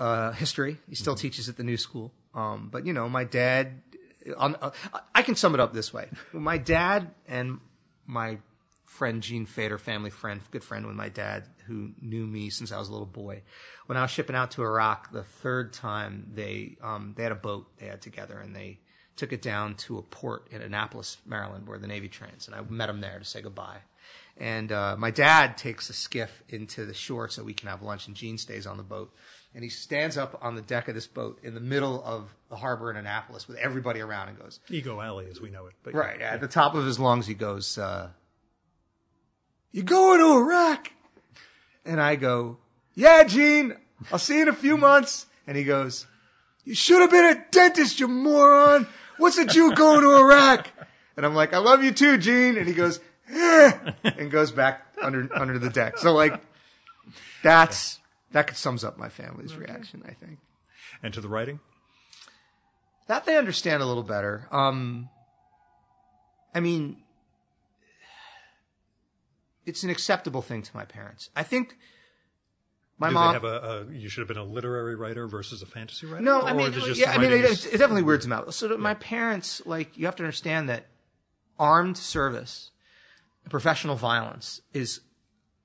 uh, history. He still teaches at the new school. Um, but you know, my dad. On, uh, I can sum it up this way: my dad and my friend Gene Fader, family friend, good friend with my dad, who knew me since I was a little boy. When I was shipping out to Iraq the third time, they um, they had a boat they had together, and they took it down to a port in Annapolis, Maryland, where the Navy trains, and I met him there to say goodbye. And uh, my dad takes a skiff into the shore so we can have lunch, and Gene stays on the boat. And he stands up on the deck of this boat in the middle of the harbor in Annapolis with everybody around and goes, Ego Alley, as we know it. But Right. At the top of his lungs, he goes, uh, You going to Iraq? And I go, Yeah, Gene, I'll see you in a few months. And he goes, You should have been a dentist, you moron. What's a Jew going to Iraq? And I'm like, I love you too, Gene. And he goes, eh, and goes back under, under the deck. So like, that's, that sums up my family's reaction, I think. And to the writing? That they understand a little better. Um, I mean, it's an acceptable thing to my parents. I think my Do mom. they have a, a, you should have been a literary writer versus a fantasy writer? no, I mean, yeah, I mean, it, it definitely weirds them out. So that my parents, like, you have to understand that armed service, professional violence is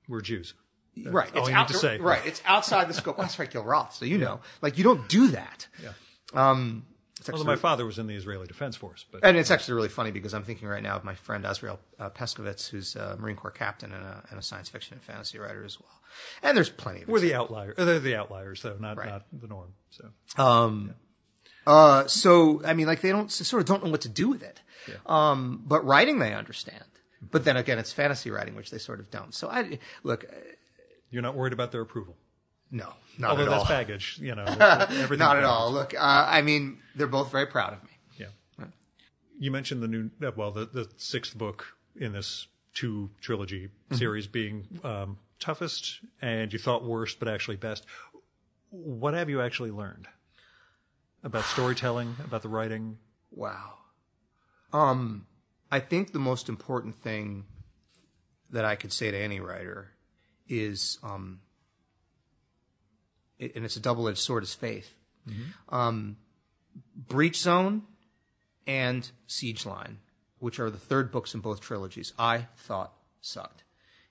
we're Jews. right. all It's you need to say. Right. It's outside the scope. Well, that's right, Gil Roth. So you know, like, you don't do that. Yeah. Um, Although actually- my father was in the Israeli Defense Force, but And it's actually really funny because I'm thinking right now of my friend Azrael uh, Peskovitz, who's a Marine Corps captain and a, and a science fiction and fantasy writer as well. And there's plenty of we're the outliers. Uh, they're the outliers, though, not Right. not the norm. So Um, uh, so I mean, like they don't sort of don't know what to do with it. Um, but writing they understand. But then again, it's fantasy writing, which they sort of don't. So I look, uh, you're not worried about their approval. No, not Although at that's all. baggage, you know. everything's Not at all. Look, uh, I mean, they're both very proud of me. Yeah. You mentioned the new, uh, well, the, the sixth book in this two trilogy Mm-hmm. series being um, toughest, and you thought worst, but actually best. What have you actually learned? about storytelling, about the writing? Wow. Um, I think the most important thing that I could say to any writer is, um, and it's a double-edged sword, is faith. Um, Breach Zone and Siege Line, which are the third books in both trilogies, I thought sucked.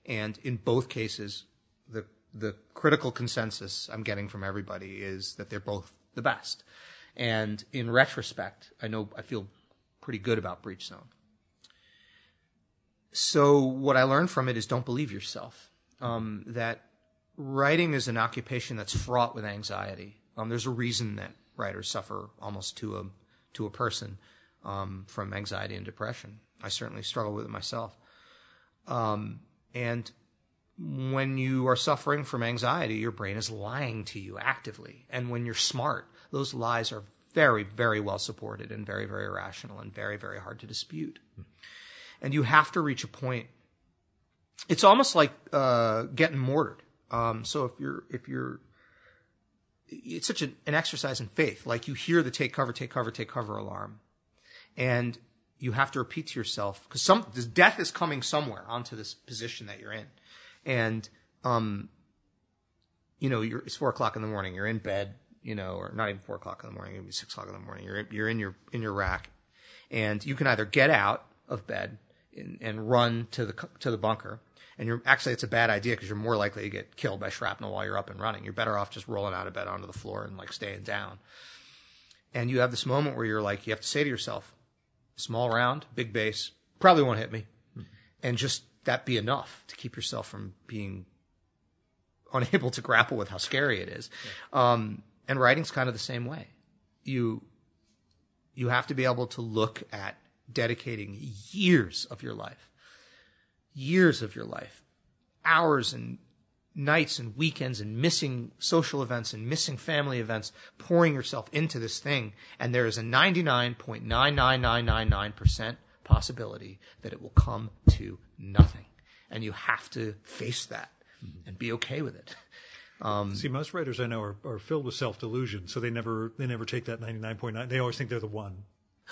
And in both cases, the the critical consensus I'm getting from everybody is that they're both the best. And in retrospect, I know I feel pretty good about Breach Zone. So what I learned from it is don't believe yourself. Um, that writing is an occupation that's fraught with anxiety. Um, there's a reason that writers suffer almost to a to a person um, from anxiety and depression. I certainly struggle with it myself. Um, and when you are suffering from anxiety, your brain is lying to you actively. And when you're smart, those lies are very, very well supported and very, very rational and very, very hard to dispute. And you have to reach a point. It's almost like uh, getting mortared. Um, so if you're if you're it's such an, an exercise in faith. Like you hear the take cover, take cover, take cover alarm, and you have to repeat to yourself because some death is coming somewhere onto this position that you're in, and um, you know, you're, it's four o'clock in the morning. You're in bed, you know, or not even four o'clock in the morning. Maybe six o'clock in the morning. You're you're in your in your rack, and you can either get out of bed and, and run to the to the bunker, and you're actually it's a bad idea because you're more likely to get killed by shrapnel while you're up and running. You're better off just rolling out of bed onto the floor and like staying down. And you have this moment where you're like, you have to say to yourself, small round, big base, probably won't hit me, and just that be enough to keep yourself from being unable to grapple with how scary it is. Um, and writing's kind of the same way. You you have to be able to look at dedicating years of your life, years of your life, hours and nights and weekends and missing social events and missing family events, pouring yourself into this thing. And there is a 99.99999% possibility that it will come to nothing. And you have to face that and be okay with it. Um, See, most writers I know are, are filled with self delusion, so they never they never take that ninety nine point nine. They always think they're the one.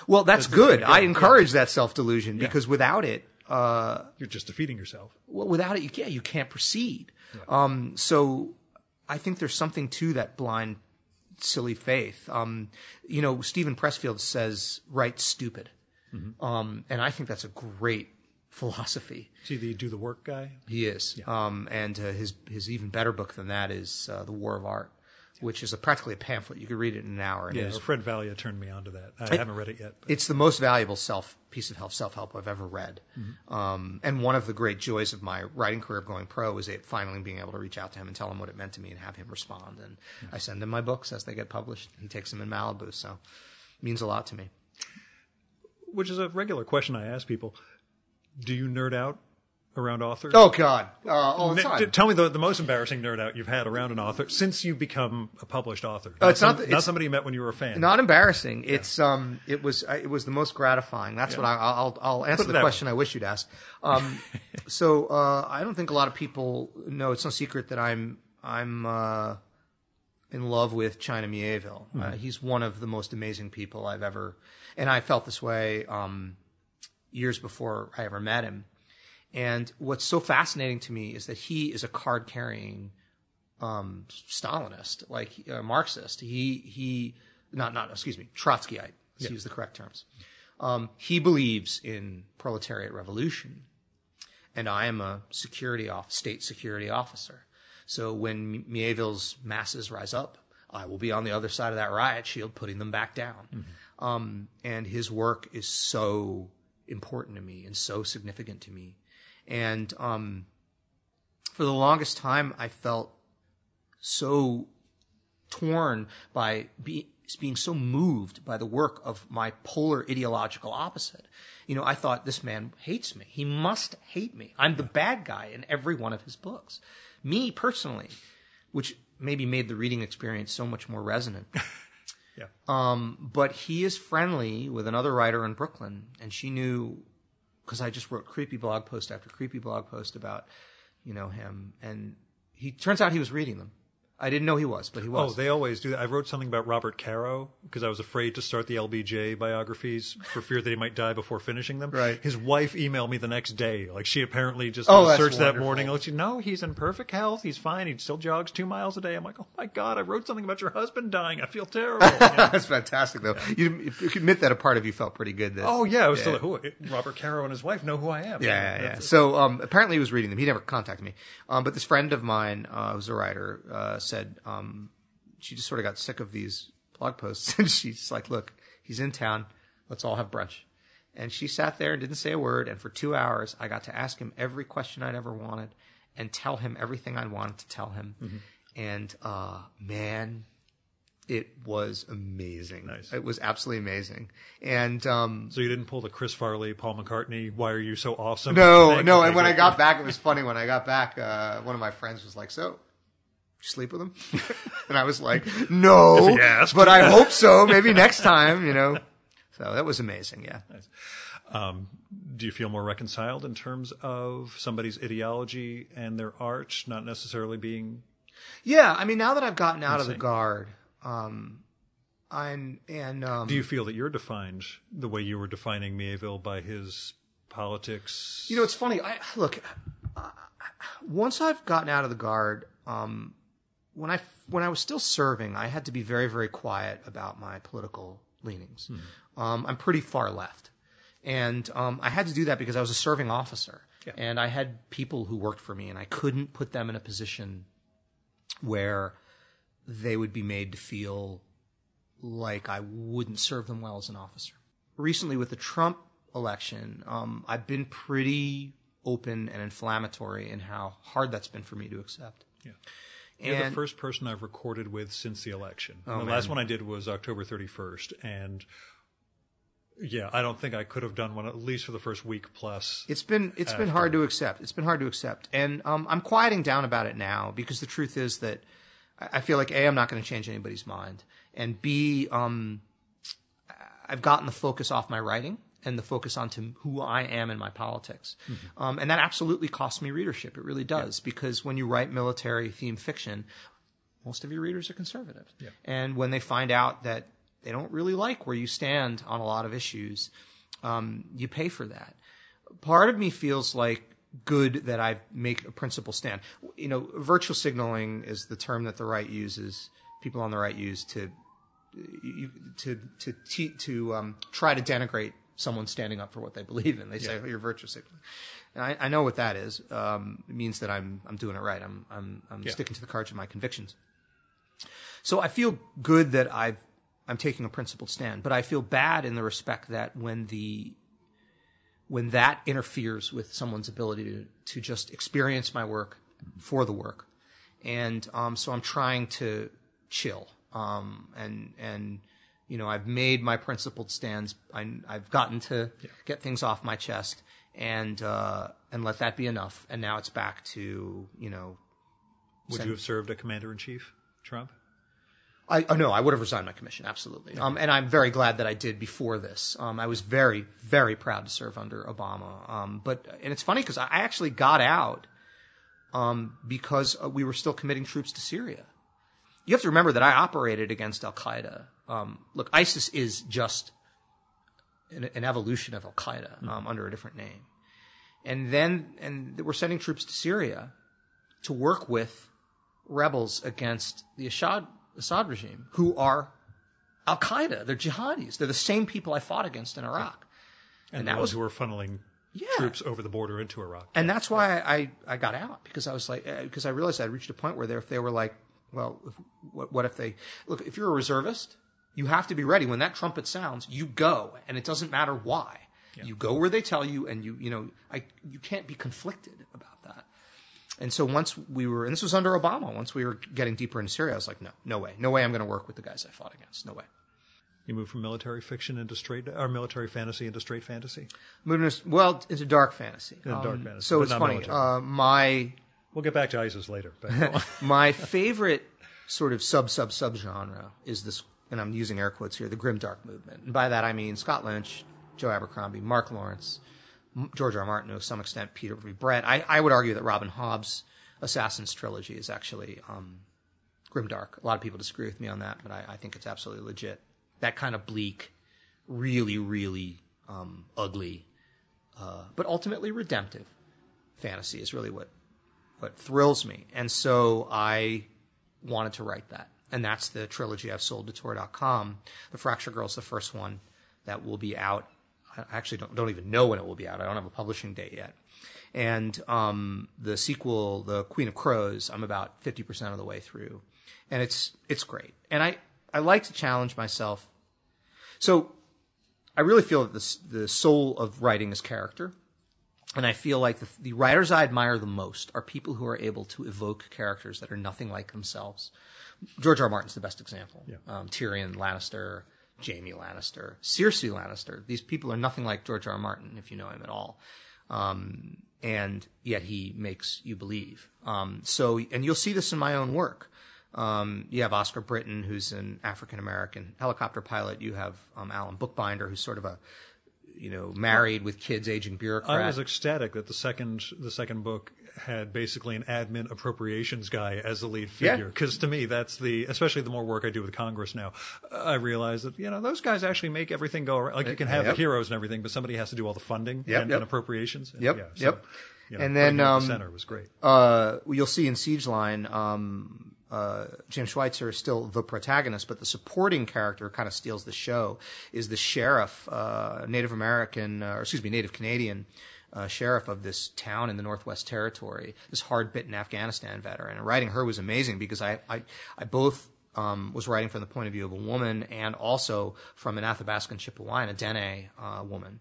Well, that's That's good. I yeah. encourage that self delusion because without it, uh, You're just defeating yourself. well, without it, you can't, you can't proceed. Um, so I think there's something to that blind, silly faith. Um, you know, Steven Pressfield says, write stupid. Um, and I think that's a great philosophy. See the do the work guy. He is. Um, and uh, his, his even better book than that is uh, The War of Art, which is a, practically a pamphlet. You could read it in an hour. Yeah, Fred Valia turned me on to that. I haven't read it yet. but- it's the most valuable self piece of help self help I've ever read. Um, and one of the great joys of my writing career of going pro is it finally being able to reach out to him and tell him what it meant to me and have him respond. And I send him my books as they get published. He takes them in Malibu, so it means a lot to me. which is a regular question I ask people. Do you nerd out around authors? Oh God, uh, all the time. Tell me the, the most embarrassing nerd out you've had around an author since you've become a published author. It's not some- the- not it's- somebody you met when you were a fan. Not embarrassing. It's um, it was I- it was the most gratifying. That's what I, I'll I'll answer the question I wish you'd ask. Um, so uh, I don't think a lot of people know. It's no secret that I'm I'm uh, in love with China Mieville. Uh, he's one of the most amazing people I've ever, and I felt this way um, years before I ever met him. And what's so fascinating to me is that he is a card carrying um, Stalinist, like uh, Marxist. He he not not excuse me Trotskyite. Let's use the correct terms. Um, he believes in proletariat revolution, and I am a security off state security officer. So when Mieville's masses rise up, I will be on the other side of that riot shield, putting them back down. Um, and his work is so important to me and so significant to me. And um, for the longest time, I felt so torn by be, being so moved by the work of my polar ideological opposite. You know, I thought this man hates me. He must hate me. I'm the bad guy in every one of his books. Me personally, which maybe made the reading experience so much more resonant. Yeah. Um, but he is friendly with another writer in Brooklyn, and she knew because I just wrote creepy blog post after creepy blog post about, you know, him, and he turns out he was reading them. I didn't know he was, but he was. Oh, they always do that. I wrote something about Robert Caro because I was afraid to start the LBJ biographies for fear that he might die before finishing them. Right. His wife emailed me the next day. Like she apparently just Oh, searched that morning. Like, no, he's in perfect health. He's fine. He still jogs two miles a day. I'm like, oh my god, I wrote something about your husband dying. I feel terrible. Yeah. That's fantastic, though. You, if you admit that a part of you felt pretty good. That, Oh yeah, I was still Yeah. like, who? Robert Caro and his wife know who I am. Yeah, yeah, yeah. So um, apparently he was reading them. He never contacted me. Um, but this friend of mine, uh, who's a writer, uh, said um, she just sort of got sick of these blog posts, and she's like, "Look, he's in town. Let's all have brunch." And she sat there and didn't say a word. And for two hours, I got to ask him every question I'd ever wanted, and tell him everything I wanted to tell him. Mm-hmm. And uh, man, it was amazing. Nice. It was absolutely amazing. And um, So you didn't pull the Chris Farley, Paul McCartney. Why are you so awesome? no, thing? no. And when I got back, it was funny. When I got back, uh, one of my friends was like, "So, sleep with him?" and I was like, "No, If he asked. but I hope so. Maybe next time." You know. So that was amazing. Yeah. do you feel more reconciled in terms of somebody's ideology and their art not necessarily being Yeah. I mean, now that I've gotten out of the guard, um, I'm and um, do you feel that you're defined the way you were defining Mieville by his politics You know, it's funny. I look. Uh, once I've gotten out of the guard, um, when I when I was still serving, I had to be very very quiet about my political leanings. Um, I'm pretty far left, and um, I had to do that because I was a serving officer, Yeah. and I had people who worked for me, and I couldn't put them in a position where they would be made to feel like I wouldn't serve them well as an officer. Recently, with the Trump election, um, I've been pretty open and inflammatory in how hard that's been for me to accept. Yeah. You're the first person I've recorded with since the election. Oh, the last one I did was October 31st, and yeah, I don't think I could have done one at least for the first week plus. it's been it's been hard to accept. It's been hard to accept, and um, I'm quieting down about it now because the truth is that I I feel like a I'm not going to change anybody's mind, and b um, I've gotten the focus off my writing and the focus onto who I am in my politics. Um, and that absolutely costs me readership. It really does. Because when you write military themed fiction, most of your readers are conservative. And when they find out that they don't really like where you stand on a lot of issues, um, you pay for that. Part of me feels like good that I make a principle stand. You know, virtual signaling is the term that the right uses, people on the right use to to to te- to um, try to denigrate someone standing up for what they believe in. They say, "Oh, you're virtue signaling," and I, I know what that is. Um, it means that I'm I'm doing it right. I'm I'm I'm Yeah. sticking to the cards of my convictions. So I feel good that I've I'm taking a principled stand, but I feel bad in the respect that when the when that interferes with someone's ability to to just experience my work for the work, and um, so I'm trying to chill um, and and you know I've made my principled stands. I, I've gotten to get things off my chest and uh, and let that be enough. And now it's back to you know Would you have served a commander in chief, Trump? I oh, no, I would have resigned my commission absolutely. Um, and I'm very glad that I did before this. Um, I was very very proud to serve under Obama. Um, but and it's funny because I actually got out um, because uh, we were still committing troops to Syria. You have to remember that I operated against Al Qaeda. Um, look, ISIS is just an, an evolution of Al Qaeda um, under a different name. And then and we're sending troops to Syria to work with rebels against the Assad, Assad regime, who are Al Qaeda. They're jihadis. They're the same people I fought against in Iraq. And, that those was- who were funneling Yeah. troops over the border into Iraq. And that's why I, I got out because I was like, uh, because I realized I'd reached a point where they, if they were like, well, if, what, what if they look? If you're a reservist, you have to be ready when that trumpet sounds. You go, and it doesn't matter why. You go where they tell you, and you you know I you can't be conflicted about that. And so once we were, and this was under Obama, once we were getting deeper into Syria, I was like, no, no way, no way, I'm going to work with the guys I fought against, no way. You moved from military fiction into straight, or military fantasy into straight fantasy. Moving well into dark fantasy. Um, dark fantasy, So it's funny. Uh, my We'll get back to ISIS later. But my favorite sort of sub sub sub genre is this, and I'm using air quotes here, the grim dark movement. And by that I mean Scott Lynch, Joe Abercrombie, Mark Lawrence, George R. Martin, to some extent Peter V. Brett. I, I would argue that Robin Hobb's Assassin's trilogy is actually um, grimdark. A lot of people disagree with me on that, but I, I think it's absolutely legit. That kind of bleak, really, really um, ugly, uh, but ultimately redemptive fantasy is really what what thrills me. And so I wanted to write that. And that's the trilogy I've sold to Tor.com. The Fracture Girl's the first one that will be out. I actually don't, don't even know when it will be out. I don't have a publishing date yet. And um, the sequel, The Queen of Crows, I'm about 50% of the way through. And it's, it's great. And I, I like to challenge myself. So I really feel that the, the soul of writing is character. And I feel like the, the writers I admire the most are people who are able to evoke characters that are nothing like themselves. George R. R. Martin's the best example. Yeah. Um, Tyrion Lannister, Jaime Lannister, Cersei Lannister. These people are nothing like George R. R. Martin, if you know him at all. Um, and yet he makes you believe. Um, so, and you'll see this in my own work. Um, you have Oscar Britton, who's an African American helicopter pilot. You have um, Alan Bookbinder, who's sort of a you know, married with kids, aging bureaucrat. I was ecstatic that the second the second book had basically an admin appropriations guy as the lead figure. Because to me, that's the especially the more work I do with Congress now, I realize that you know those guys actually make everything go around. Like you can have Yep. the heroes and everything, but somebody has to do all the funding Yep, and, yep. and appropriations. And, Yep, yeah, yep. you know, And then, putting it at um, the center was great. uh, you'll see in Siege Line, um, uh, James Schweitzer is still the protagonist, but the supporting character kind of steals the show. Is the sheriff, uh, Native American, uh, or excuse me, Native Canadian uh, sheriff of this town in the Northwest Territory, this hard-bitten Afghanistan veteran. And writing her was amazing because I, I, I both um, was writing from the point of view of a woman and also from an Athabascan Chipewyan, a Dene uh, woman.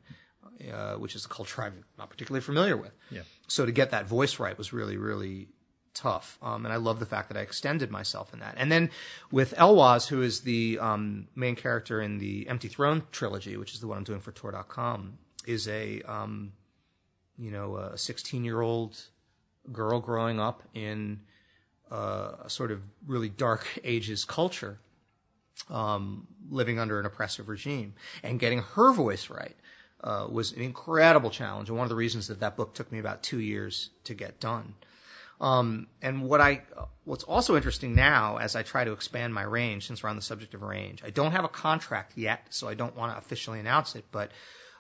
Uh, which is a culture I'm not particularly familiar with. Yeah. So to get that voice right was really, really tough. Um, and I love the fact that I extended myself in that. And then with Heloise, who is the um, main character in the Empty Throne trilogy, which is the one I'm doing for Tor.com, is a um, you know a 16 year old girl growing up in uh, a sort of really dark ages culture, um, living under an oppressive regime, and getting her voice right. Uh, was an incredible challenge, and one of the reasons that that book took me about two years to get done. Um, and what I, what's also interesting now as I try to expand my range, since we're on the subject of range, I don't have a contract yet, so I don't want to officially announce it, but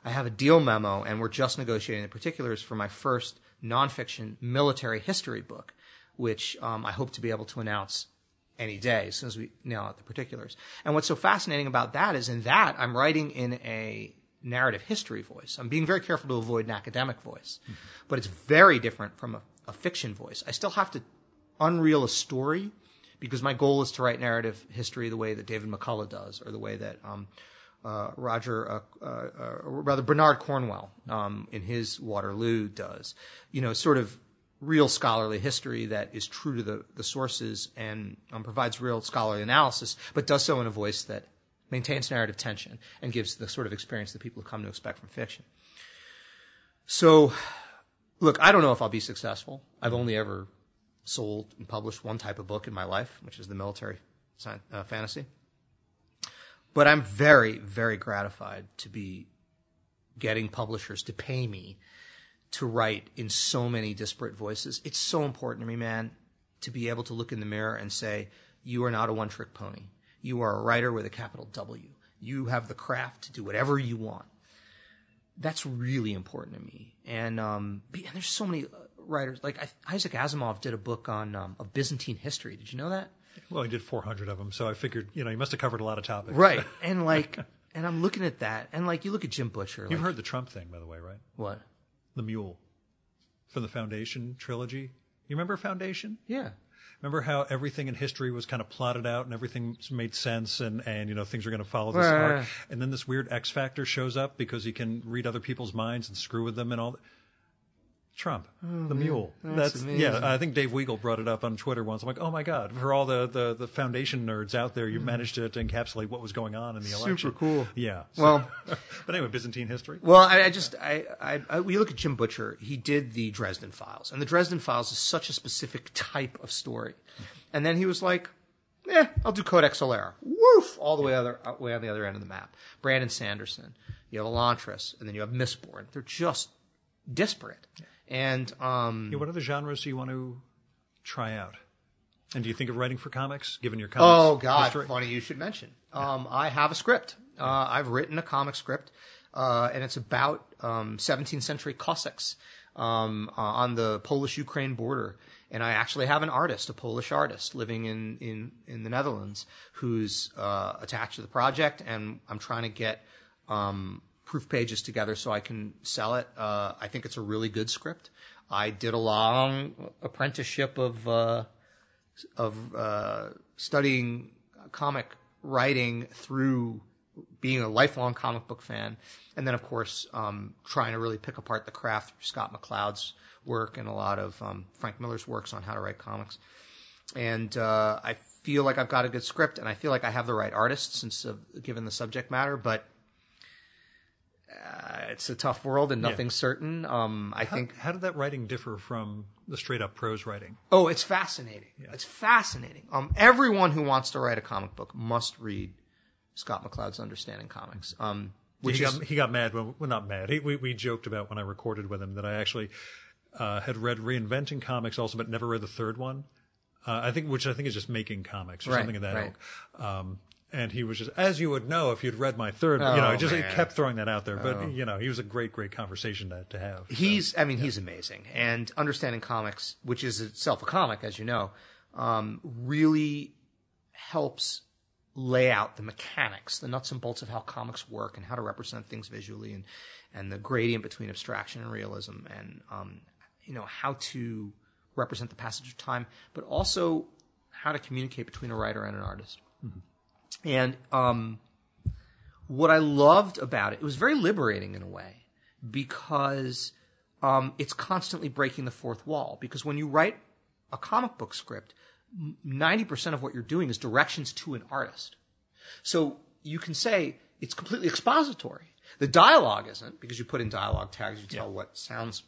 I have a deal memo and we're just negotiating the particulars for my first nonfiction military history book, which, um, I hope to be able to announce any day as soon as we nail out the particulars. And what's so fascinating about that is in that I'm writing in a narrative history voice. I'm being very careful to avoid an academic voice, but it's very different from a, a fiction voice. I still have to unreel a story because my goal is to write narrative history the way that David McCullough does, or the way that um, uh, Roger, uh, uh, rather Bernard Cornwell um, in his Waterloo does. You know, sort of real scholarly history that is true to the, the sources and um, provides real scholarly analysis, but does so in a voice that maintains narrative tension and gives the sort of experience that people have come to expect from fiction. So, look, I don't know if I'll be successful. I've only ever sold and published one type of book in my life, which is the military uh, fantasy. But I'm very, very gratified to be getting publishers to pay me to write in so many disparate voices. It's so important to me, man, to be able to look in the mirror and say, you are not a one trick pony. You are a writer with a capital W. You have the craft to do whatever you want. That's really important to me. And, um, and there's so many uh, writers, like Isaac Asimov did a book on, um, of Byzantine history. Did you know that? Well, he did 400 of them, so I figured you know you must have covered a lot of topics. Right. And like, and I'm looking at that, and like, you look at Jim Butcher. You've like, heard the Trump thing, by the way, right? what? The Mule from the Foundation trilogy. You remember Foundation? Yeah. Remember how everything in history was kind of plotted out and everything made sense and, and you know things are going to follow this Right, arc. And then this weird X factor shows up because he can read other people's minds and screw with them and all. That. Trump, the mule. That's, amazing. yeah. I think Dave Weigel brought it up on Twitter once. I'm like, oh my god! For all the the, the foundation nerds out there, you managed to, to encapsulate what was going on in the election. Mm-hmm. cool. Yeah. So- Well, but anyway, Byzantine history. Well, I, I just, I, I, I, we look at Jim Butcher. He did the Dresden Files, and the Dresden Files is such a specific type of story. And then he was like, "Eh, I'll do Codex Alera." Woof, all the way other, way on the other end of the map. Brandon Sanderson, you have Elantris, and then you have Mistborn. They're just disparate. And um, Yeah, what other genres do you want to try out? And do you think of writing for comics, given your comics? Oh God, history? funny you should mention. Um, I have a script. Uh, I've written a comic script, uh, and it's about um, 17th century Cossacks um, uh, on the Polish-Ukraine border. And I actually have an artist, a Polish artist, living in in, in the Netherlands, who's uh, attached to the project, and I'm trying to get. Um, proof pages together so I can sell it. Uh, I think it's a really good script. I did a long apprenticeship of uh, of uh, studying comic writing through being a lifelong comic book fan, and then of course um, trying to really pick apart the craft through Scott McCloud's work and a lot of um, Frank Miller's works on how to write comics. And uh, I feel like I've got a good script, and I feel like I have the right artist since given the subject matter, but. Uh, it's a tough world and nothing's certain. Um, I think How did that writing differ from the straight up prose writing? Oh, it's fascinating. It's fascinating. Um, everyone who wants to write a comic book must read Scott McCloud's Understanding Comics. Um, which he, is got, he got mad when, well, not mad. He, we, we joked about when I recorded with him that I actually uh, had read Reinventing Comics also, but never read the third one. Uh, I think, which I think is just making comics or Right, something of that right. ilk. Um, and he was just, as you would know if you'd read my third, you know, Oh, just man. kept throwing that out there. But you know, he was a great, great conversation to, to have. he's, I mean, he's amazing. And Understanding Comics, which is itself a comic, as you know, um, really helps lay out the mechanics, the nuts and bolts of how comics work and how to represent things visually and, and the gradient between abstraction and realism and, um, you know, how to represent the passage of time, but also how to communicate between a writer and an artist. And um, what I loved about it, it was very liberating in a way because um, it's constantly breaking the fourth wall. Because when you write a comic book script, 90% of what you're doing is directions to an artist. So you can say it's completely expository. The dialogue isn't because you put in dialogue tags, you tell what sounds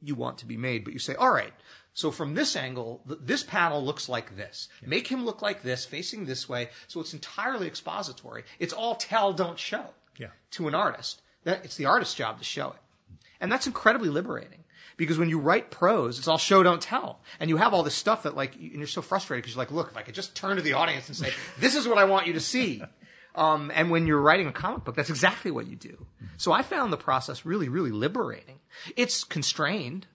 you want to be made, but you say, all right, so from this angle, th- this panel looks like this. Make him look like this, facing this way. So it's entirely expository. It's all tell, don't show Yeah. to an artist. That, it's the artist's job to show it. And that's incredibly liberating because when you write prose, it's all show, don't tell. And you have all this stuff that like, and you're so frustrated because you're like, look, if I could just turn to the audience and say, this is what I want you to see. Um, and when you're writing a comic book, that's exactly what you do. So I found the process really, really liberating. It's constrained.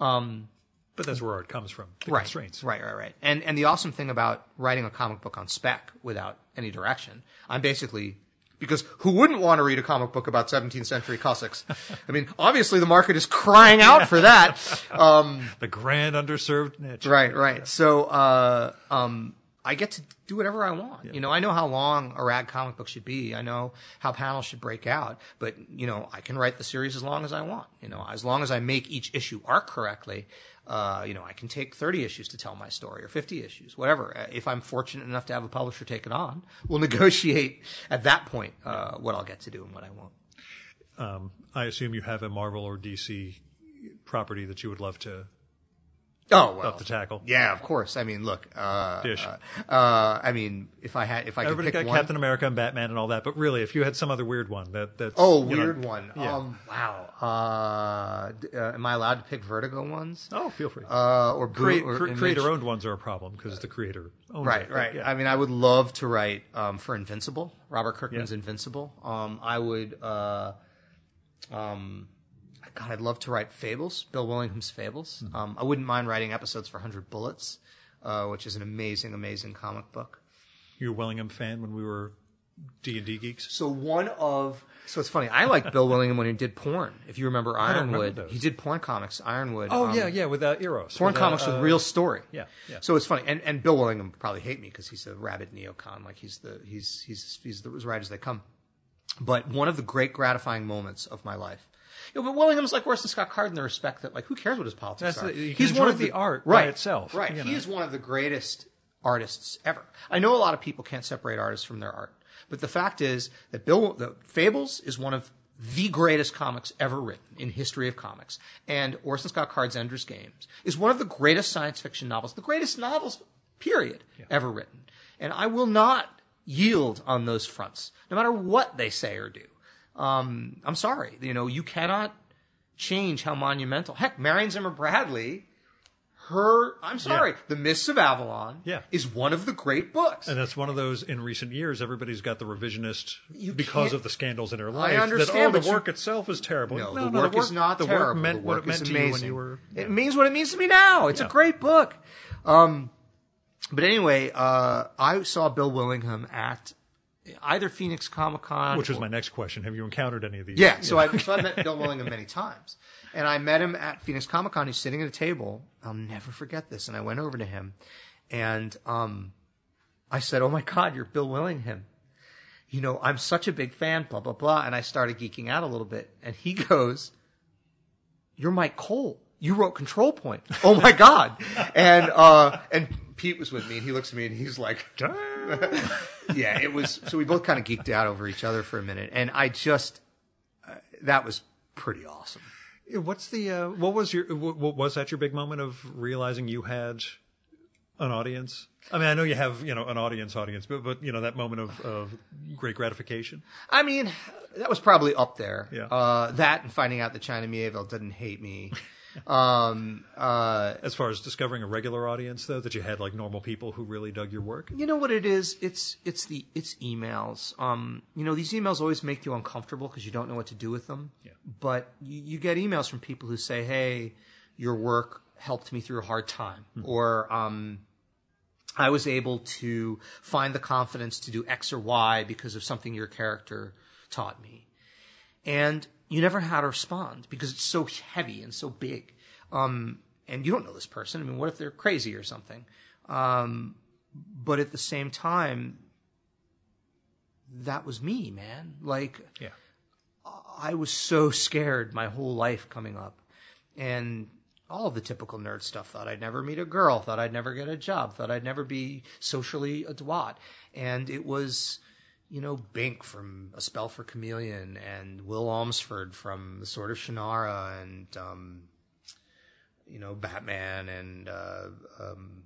Um, But that's where art comes from. The right, constraints. Right, right, right. And and the awesome thing about writing a comic book on spec without any direction, I'm basically because who wouldn't want to read a comic book about 17th century Cossacks? I mean, obviously the market is crying out for that. Um, The grand underserved niche. right, right. So uh, um, I get to do whatever I want. You know, I know how long a rag comic book should be. I know how panels should break out. But you know, I can write the series as long as I want. You know, as long as I make each issue arc correctly. Uh, you know, I can take 30 issues to tell my story or 50 issues, whatever. Uh, If I'm fortunate enough to have a publisher take it on, we'll negotiate at that point uh, what I'll get to do and what I won't. Um, I assume you have a Marvel or DC property that you would love to Oh well, up to tackle. yeah, of course. I mean, look, uh, Dish. uh, uh, I mean, if I had, if I could pick got one, Captain America and Batman and all that, but really, if you had some other weird one that that's Oh, you know- weird one. yeah. Um, wow. Uh, uh, am I allowed to pick Vertigo ones? oh, feel free. Uh, or Create, or cre- creator owned ones are a problem because the creator owns Right, it. right. Yeah. I mean, I would love to write um, for Invincible, Robert Kirkman's Yeah. Invincible. Um, I would. Uh, um, God, I'd love to write Fables, Bill Willingham's Fables. Hmm. Um, I wouldn't mind writing episodes for Hundred Bullets, uh, which is an amazing, amazing comic book. you a Willingham fan when we were D and D geeks. So one of so it's funny. I liked Bill Willingham when he did porn. If you remember don't remember Ironwood, he did porn comics. Ironwood. Oh um, yeah, yeah, with uh, Eros. porn with, uh, comics uh, with real story. yeah, yeah. So it's funny, and and Bill Willingham probably hate me because he's a rabid neocon, like he's the he's he's he's the, as right as they come. But one of the great gratifying moments of my life. You know, but Willingham's like Orson Scott Card in the respect that, like, who cares what his politics That's are? the- he's one of the art by right, itself, Right. He know. is one of the greatest artists ever. I know a lot of people can't separate artists from their art, but the fact is that Bill the Fables is one of the greatest comics ever written in history of comics, and Orson Scott Card's Ender's Games is one of the greatest science fiction novels, the greatest novels, period, ever written. And I will not yield on those fronts, no matter what they say or do. Um, I'm sorry, you know, you cannot change how monumental. Heck, Marion Zimmer Bradley her. I'm sorry, The Mists of Avalon. Yeah. is one of the great books. And that's one of those in recent years. Everybody's got the revisionist You because of the scandals in her life. I understand, that, oh, the you- work itself is terrible. No, no, the work is not the terrible. work meant the what work it meant is to you when you were. It means what it means to me now. It's a great book. Um, but anyway, uh, I saw Bill Willingham at either Phoenix Comic Con, Which was my next question. Have you encountered any of these? Yeah, so I so I met Bill Willingham many times, and I met him at Phoenix Comic Con. He's sitting at a table. I'll never forget this. And I went over to him, and um, I said, "Oh my God, you're Bill Willingham." You know, I'm such a big fan. Blah blah blah. And I started geeking out a little bit, and he goes, "You're Myke Cole. You wrote Control Point. Oh my God!" and uh, and Pete was with me, and he looks at me, and he's like, yeah, it was. So we both kind of geeked out over each other for a minute, and I just uh, that was pretty awesome. What's the uh, what was your what, was that your big moment of realizing you had an audience? I mean, I know you have you know an audience, audience, but but you know that moment of of great gratification. I mean, that was probably up there. Yeah. Uh, that and finding out that China Mieville didn't hate me. um, uh, As far as discovering a regular audience, though, that you had like normal people who really dug your work. you know what it is? It's it's the it's emails. Um, you know these emails always make you uncomfortable because you don't know what to do with them. Yeah. But you, you get emails from people who say, "Hey, your work helped me through a hard time," or um, I was able to find the confidence to do X or Y because of something your character taught me. And you never know how to respond because it's so heavy and so big. Um, and you don't know this person. I mean, what if they're crazy or something? Um, but at the same time, that was me, man. Like, Yeah. I was so scared my whole life coming up. And all of the typical nerd stuff. Thought I'd never meet a girl. Thought I'd never get a job. Thought I'd never be socially a twat. And it was, you know, Bink from A Spell for Chameleon and Will Ohmsford from The Sword of Shannara and, um, you know, Batman and uh, um,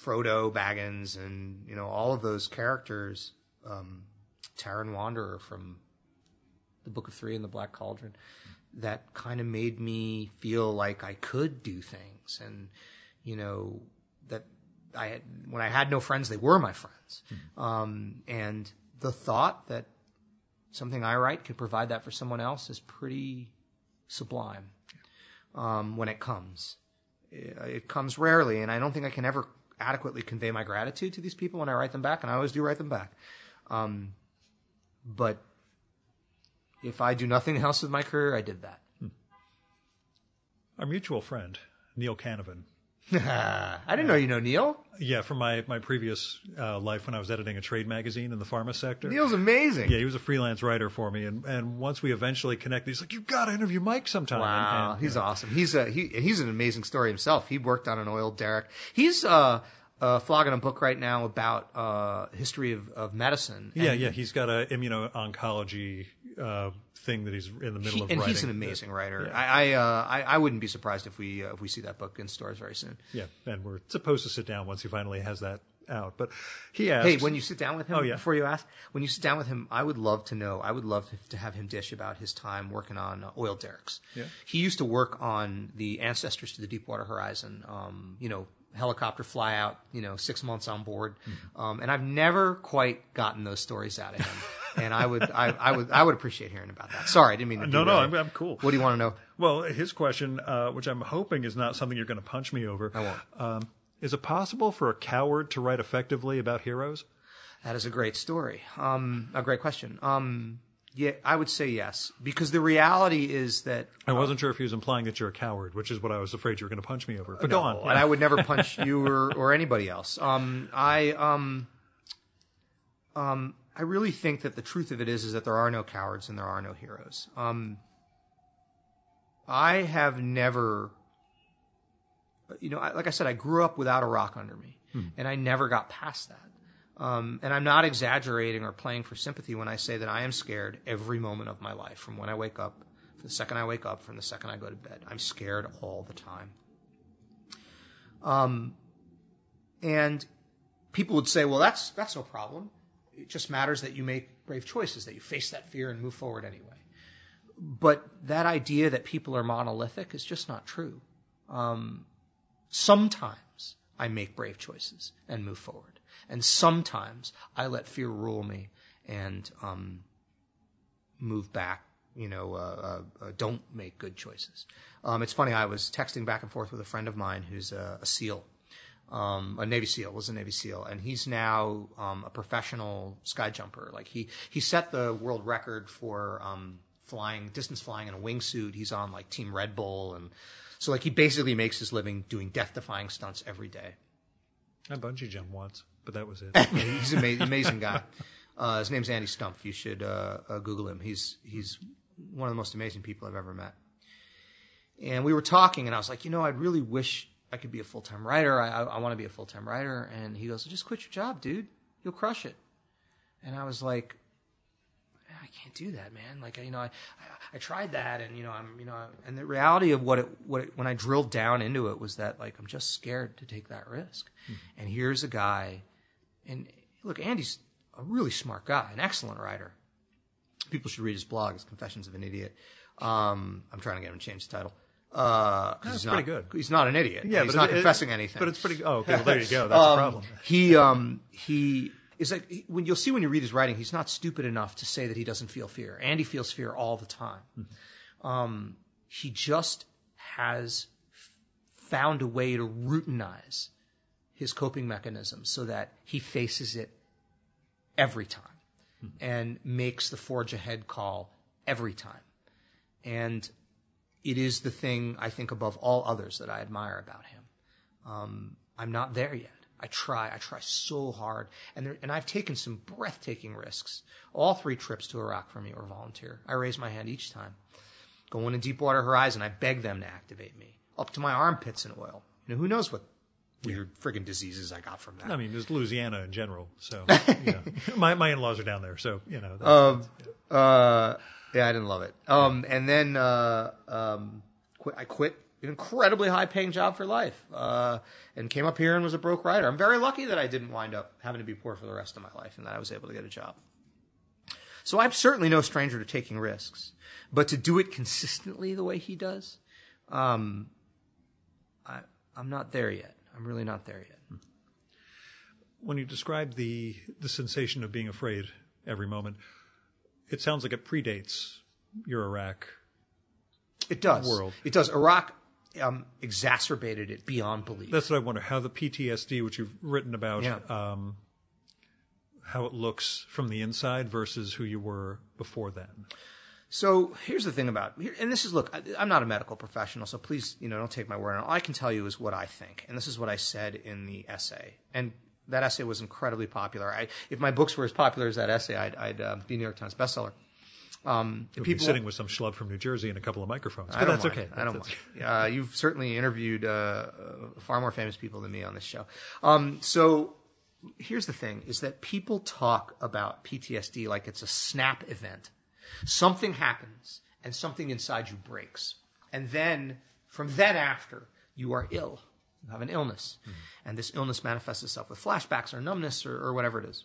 Frodo Baggins and, you know, all of those characters. Um, Wanderer from the Book of Three and the Black Cauldron that kind of made me feel like I could do things and you know I had when I had no friends they were my friends um, and the thought that something I write could provide that for someone else is pretty sublime um, when it comes it, it comes rarely and I don't think I can ever adequately convey my gratitude to these people when I write them back and I always do write them back um, but if I do nothing else with my career, I did that. Our mutual friend Neil Canavan. I didn't know you know Neil. Yeah, from my my previous uh, life when I was editing a trade magazine in the pharma sector. Neil's amazing. Yeah, he was a freelance writer for me, and and once we eventually connected, he's like, "You've got to interview Myke sometime." Wow, and, and, he's awesome. He's a he. He's an amazing story himself. He worked on an oil derrick. He's uh, uh flogging a book right now about uh history of, of medicine. Yeah, And yeah, he's got a immuno-oncology uh, thing that he's in the middle he- of and writing. he's an amazing writer. I I, uh, I I wouldn't be surprised if we uh, if we see that book in stores very soon. Yeah, and we're supposed to sit down once he finally has that out. But he asks, Hey, when you sit down with him, Oh, yeah. before you ask, when you sit down with him, I would love to know. I would love to have him dish about his time working on uh, oil derricks. Yeah. He used to work on the ancestors to the Deepwater Horizon. Um, you know, helicopter fly out. You know, six months on board, Mm-hmm. um, and I've never quite gotten those stories out of him. and I would, I, I would, I would appreciate hearing about that. Sorry, I didn't mean to. No, no. I'm- I'm cool. What do you want to know? Well, his question, uh, which I'm hoping is not something you're going to punch me over. I won't. Um, is it possible for a coward to write effectively about heroes? That is a great story. Um, a great question. Um, yeah, I would say yes, because the reality is that I wasn't sure if he was implying that you're a coward, which is what I was afraid you were going to punch me over. But go on. and I would never punch you or, or anybody else. Um, I um, um, I really think that the truth of it is is that there are no cowards and there are no heroes. Um, I have never, you know, I, like I said, I grew up without a rock under me, and I never got past that. Um, and I'm not exaggerating or playing for sympathy when I say that I am scared every moment of my life, from when I wake up, from the second I wake up, from the second I go to bed. I'm scared all the time. Um, and people would say, well, that's, that's no problem. It just matters that you make brave choices, that you face that fear and move forward anyway. But that idea that people are monolithic is just not true. Um, sometimes I make brave choices and move forward. And sometimes I let fear rule me and um, move back, you know, uh, uh, uh, don't make good choices. Um, it's funny, I was texting back and forth with a friend of mine who's a, a SEAL, um, a Navy SEAL, was a Navy SEAL, and he's now um, a professional sky jumper. Like he, he set the world record for um, flying, distance flying in a wingsuit. He's on like Team Red Bull. And so like he basically makes his living doing death defying stunts every day. I bungee jumped once, but that was it. he's an amazing, amazing guy. Uh, his name's Andy Stumpf. You should uh, uh, Google him. He's he's one of the most amazing people I've ever met. And we were talking, and I was like, you know, I'd really wish I could be a full time writer. I, I, I want to be a full time writer. And he goes, just quit your job, dude. You'll crush it. And I was like, I can't do that, man. Like, you know, I, I, I tried that, and you know, I'm, you know, and the reality of what it, what it, when I drilled down into it was that like I'm just scared to take that risk. Mm-hmm. And here's a guy, and look, Andy's a really smart guy, an excellent writer. People should read his blog, his Confessions of an Idiot. Um, I'm trying to get him to change the title. Uh, That's he's pretty not, good. He's not an idiot. Yeah, he's not it- confessing it- anything. But it's pretty. Oh, okay. Well, there you go. That's Um, a problem. He um he is like he- when you'll see when you read his writing, he's not stupid enough to say that he doesn't feel fear. Andy feels fear all the time. Mm-hmm. Um, he just has found a way to routinize his coping mechanisms so that he faces it every time and makes the forge ahead call every time. And it is the thing I think above all others that I admire about him. Um, I'm not there yet. I try. I try so hard, and there, and I've taken some breathtaking risks. All three trips to Iraq for me were volunteer. I raised my hand each time. Going to Deepwater Horizon, I begged them to activate me up to my armpits in oil. You know, who knows what weird friggin' diseases I got from that. I mean, there's Louisiana in general. So, you know, my my in-laws are down there. So, you know. Um, uh, yeah, I didn't love it. Um, and then uh, um, quit, I quit an incredibly high-paying job for life, uh, and came up here and was a broke writer. I'm very lucky that I didn't wind up having to be poor for the rest of my life, and that I was able to get a job. So I'm certainly no stranger to taking risks, but to do it consistently the way he does, um, I, I'm not there yet. I'm really not there yet. when you describe the the sensation of being afraid every moment, it sounds like it predates your Iraq. It does. World. It does. Iraq um, exacerbated it beyond belief. That's what I wonder how the PTSD, which you've written about, Yeah. um, how it looks from the inside versus who you were before then. So here's the thing about, and this is look, I'm not a medical professional, so please, you know, don't take my word on it. All I can tell you is what I think, and this is what I said in the essay, and that essay was incredibly popular. I, if my books were as popular as that essay, I'd, I'd uh, be New York Times bestseller. Um, You'll be sitting with some schlub from New Jersey and a couple of microphones, but that's mind. okay. I don't That's- mind. Uh, you've certainly interviewed uh, uh, far more famous people than me on this show. Um, so here's the thing: is that people talk about PTSD like it's a snap event. Something happens, and something inside you breaks, and then from then after, you are ill. You have an illness, hmm. and this illness manifests itself with flashbacks or numbness or, or whatever it is.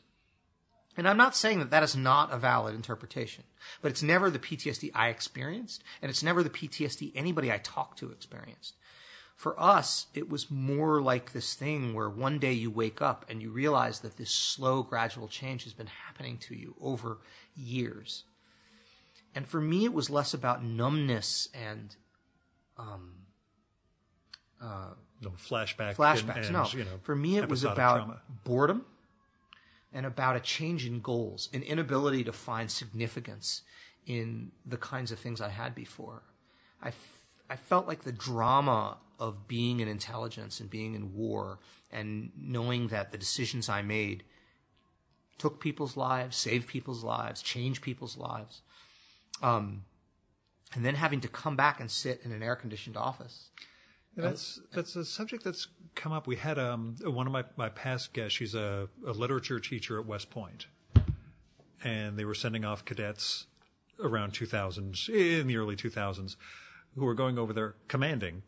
And I'm not saying that that is not a valid interpretation, but it's never the PTSD I experienced, and it's never the PTSD anybody I talked to experienced. For us, it was more like this thing where one day you wake up and you realize that this slow, gradual change has been happening to you over years. And for me, it was less about numbness and um, uh, No, flashback. flashbacks. And, and, no, you know, for me, it was about trauma. boredom and about a change in goals, an inability to find significance in the kinds of things I had before. I, f- I felt like the drama of being in intelligence and being in war and knowing that the decisions I made took people's lives, saved people's lives, changed people's lives. Um, and then having to come back and sit in an air conditioned office. That's that's a subject that's come up. We had um, one of my, my past guests. She's a, a literature teacher at West Point, and they were sending off cadets around 2000 in the early 2000s who were going over there commanding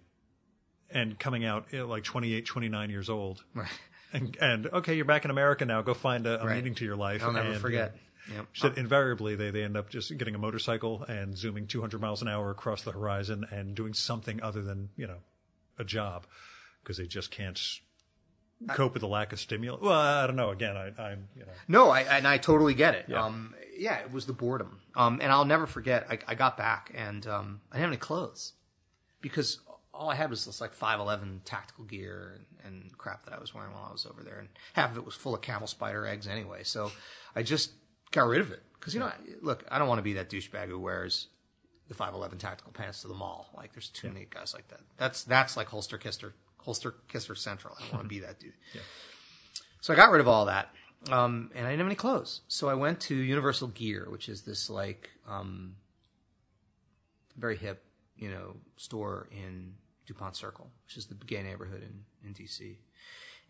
and coming out at like 28, 29 years old. Right. And, and okay, you're back in America now. Go find a, a Right. meaning to your life. I'll never And, forget. Yep. said invariably they, they end up just getting a motorcycle and zooming 200 miles an hour across the horizon and doing something other than you know a job because they just can't cope with the lack of stimulus. Well, I don't know. Again, I, I'm you know. No, I, and I totally get it. Yeah. Um, yeah, it was the boredom. Um, and I'll never forget. I, I got back and um, I didn't have any clothes because all I had was this like five eleven tactical gear and, and crap that I was wearing while I was over there, and half of it was full of camel spider eggs anyway. So I just got rid of it because you know, look, I don't want to be that douchebag who wears the five eleven tactical pants to the mall. Like, there's too many guys like that. That's that's like holster kisser, holster kisser central. I don't want to be that dude. So I got rid of all that. Um, and I didn't have any clothes. So I went to Universal Gear, which is this like um, very hip, you know, store in DuPont Circle, which is the gay neighborhood in, in DC.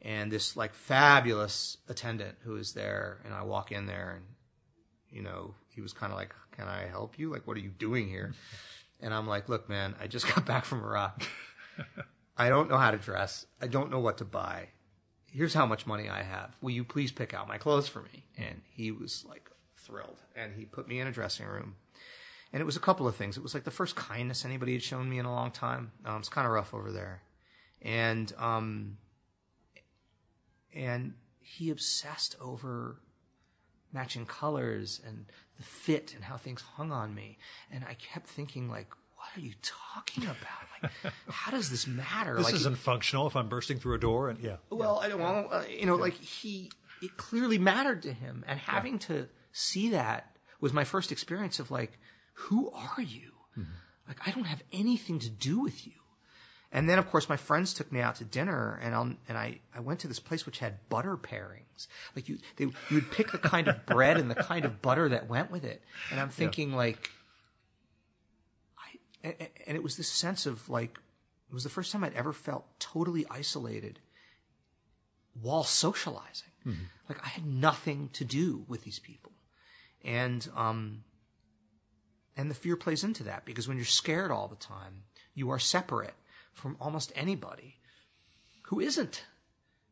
And this like fabulous attendant who was there, and I walk in there and, you know, he was kind of like, can I help you? Like, what are you doing here? And I'm like, look, man, I just got back from Iraq. I don't know how to dress. I don't know what to buy here's how much money I have. Will you please pick out my clothes for me? And he was like thrilled. And he put me in a dressing room. And it was a couple of things. It was like the first kindness anybody had shown me in a long time. Um, it's kind of rough over there. And, um, and he obsessed over matching colors and the fit and how things hung on me. And I kept thinking like, what are you talking about? Like, how does this matter? This like, isn't functional if I'm bursting through a door and yeah. well, I don't know. Uh, you know, like he, it clearly mattered to him, and having to see that was my first experience of like, who are you? Like, I don't have anything to do with you. And then, of course, my friends took me out to dinner, and I'll, and I, I went to this place which had butter pairings. Like you, they, you would pick the kind of bread and the kind of butter that went with it. And I'm thinking like, I, and, and it was this sense of like, it was the first time I'd ever felt totally isolated while socializing. Like I had nothing to do with these people. And, um, and the fear plays into that because when you're scared all the time, you are separate from almost anybody who isn't.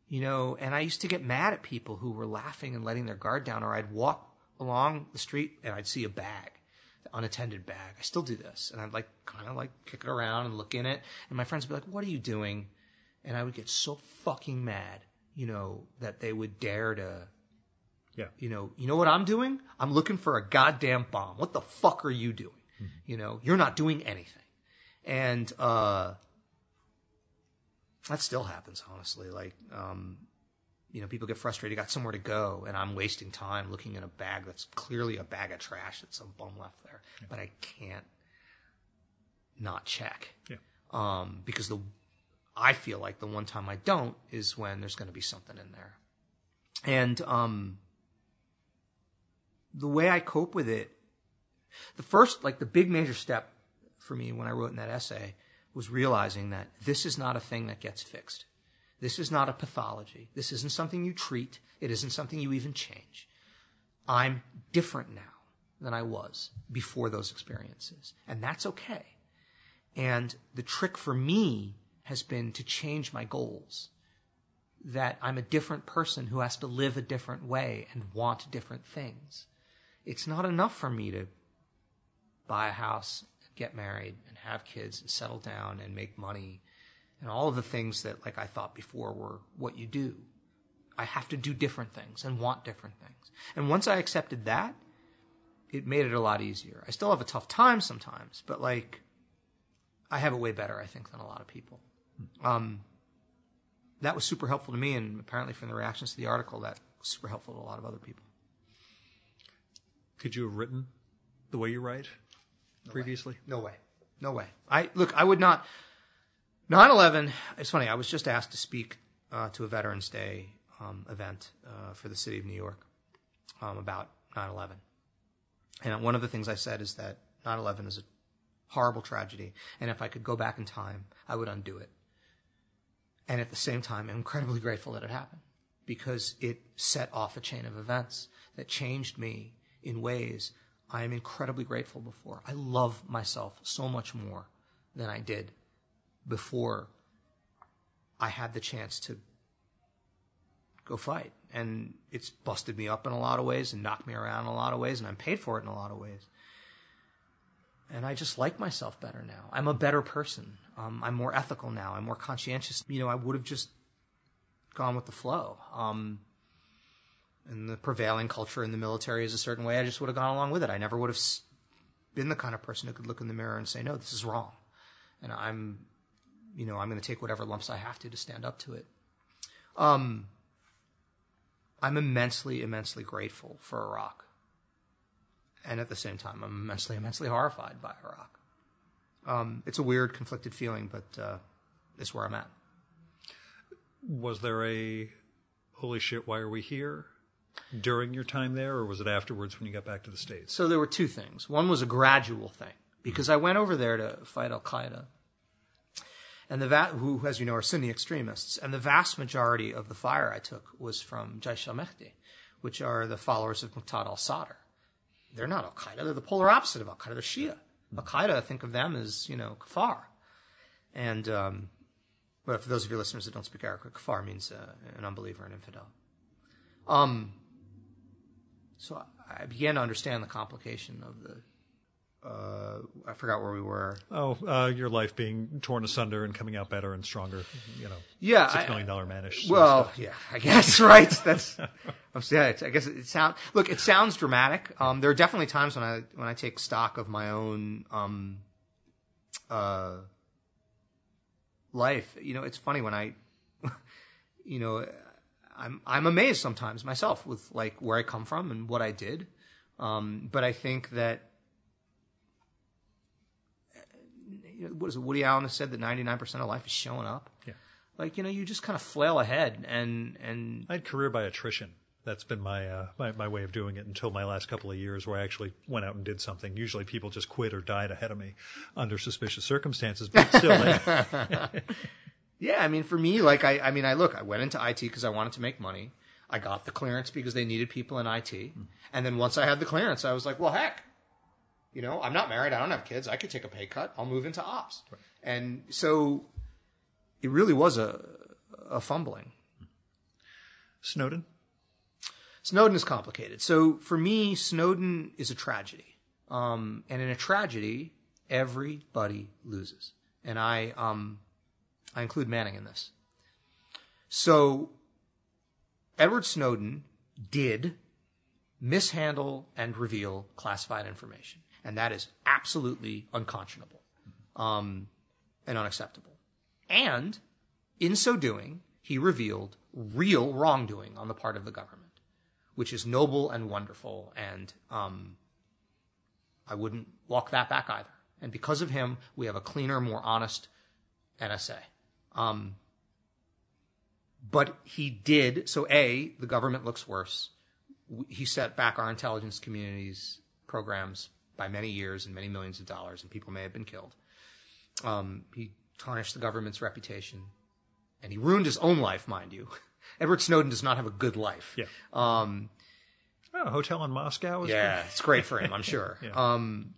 You know, and I used to get mad at people who were laughing and letting their guard down, or I'd walk along the street and I'd see a bag, unattended bag. I still do this. And I'd like kind of like kick it around and look in it. And my friends would be like, What are you doing? And I would get so fucking mad, you know, that they would dare to Yeah. you know, you know what I'm doing? I'm looking for a goddamn bomb. What the fuck are you doing? You know, you're not doing anything. And uh that still happens, honestly. Like, um, you know, people get frustrated, got somewhere to go, and I'm wasting time looking in a bag that's clearly a bag of trash that some bum left there. But I can't not check. Yeah. Um, because the I feel like the one time I don't is when there's going to be something in there. And um, the way I cope with it, the first, like the big major step for me when I wrote in that essay was realizing that this is not a thing that gets fixed. This is not a pathology. This isn't something you treat. It isn't something you even change. I'm different now than I was before those experiences. And that's okay. And the trick for me has been to change my goals. That I'm a different person who has to live a different way and want different things. It's not enough for me to buy a house, get married, and have kids, and settle down and make money, and all of the things that, like I thought before, were what you do. I have to do different things and want different things. And once I accepted that, it made it a lot easier. I still have a tough time sometimes, but like, I have it way better, I think, than a lot of people. Um, that was super helpful to me, and apparently from the reactions to the article, that was super helpful to a lot of other people. Could you have written the way you write previously? No way. No way. I look. I would not. 9/11. It's funny. I was just asked to speak uh, to a Veterans Day um, event uh, for the city of New York um, about 9/11, and one of the things I said is that 9/11 is a horrible tragedy, and if I could go back in time, I would undo it. And at the same time, I'm incredibly grateful that it happened because it set off a chain of events that changed me in ways I am incredibly grateful before. I love myself so much more than I did before I had the chance to go fight. And it's busted me up in a lot of ways and knocked me around in a lot of ways, and I'm paid for it in a lot of ways. and I just like myself better now. I'm a better person. Um, I'm more ethical now. I'm more conscientious. You know, I would have just gone with the flow. Um, and the prevailing culture in the military is a certain way. I just would have gone along with it. I never would have been the kind of person who could look in the mirror and say, "No, this is wrong," and I'm, you know, I'm going to take whatever lumps I have to to stand up to it. Um, I'm immensely, immensely grateful for Iraq, and at the same time, I'm immensely, immensely horrified by Iraq. Um, it's a weird, conflicted feeling, but uh, it's where I'm at. Was there a holy shit? Why are we here? During your time there, or was it afterwards when you got back to the States? So there were two things. One was a gradual thing, because I went over there to fight Al Qaeda, and the va- who, as you know, are Sunni extremists, and the vast majority of the fire I took was from Jaish al-Mahdi, which are the followers of Muqtada al-Sadr. They're not Al Qaeda; they're the polar opposite of Al Qaeda. They're Shia. Al Qaeda, think of them as you know kafar, and um, but for those of your listeners that don't speak Arabic, kafar means uh, an unbeliever, an infidel. Um, so I began to understand the complication of the. Uh, I forgot where we were. Oh, uh, your life being torn asunder and coming out better and stronger. You know, Yeah, Six million dollar manish. Well, yeah, I guess right. That's. I'm yeah, it's- I guess it sound. Look, it sounds dramatic. Um, there are definitely times when I when I take stock of my own um, uh, life. You know, it's funny when I, you know, I'm I'm amazed sometimes myself with like where I come from and what I did. Um, but I think that. you know, What is it? Woody Allen has said that 99% of life is showing up yeah. like you know you just kind of flail ahead and and I had career by attrition. That's been my, uh, my my way of doing it until my last couple of years, where I actually went out and did something. Usually, people just quit or died ahead of me under suspicious circumstances, but still, yeah i mean for me like i i mean i look i went into it because i wanted to make money i got the clearance because they needed people in it and then once i had the clearance i was like well heck you know i'm not married i don't have kids i could take a pay cut i'll move into ops and so it really was a a fumbling Snowden. Snowden is complicated. So for me, Snowden is a tragedy. Um, and in a tragedy, everybody loses. And I, um, I include Manning in this. So Edward Snowden did mishandle and reveal classified information. And that is absolutely unconscionable um, and unacceptable. And in so doing, he revealed real wrongdoing on the part of the government, which is noble and wonderful. And um, I wouldn't walk that back either. And because of him, we have a cleaner, more honest NSA. Um, but he did, so A, the government looks worse. He set back our intelligence community's programs by many years and many millions of dollars, and people may have been killed. Um, he tarnished the government's reputation, and he ruined his own life, mind you. Edward Snowden does not have a good life. Yeah. Um, Oh, hotel in Moscow. Is yeah, it's great for him, I'm sure. Yeah. Um,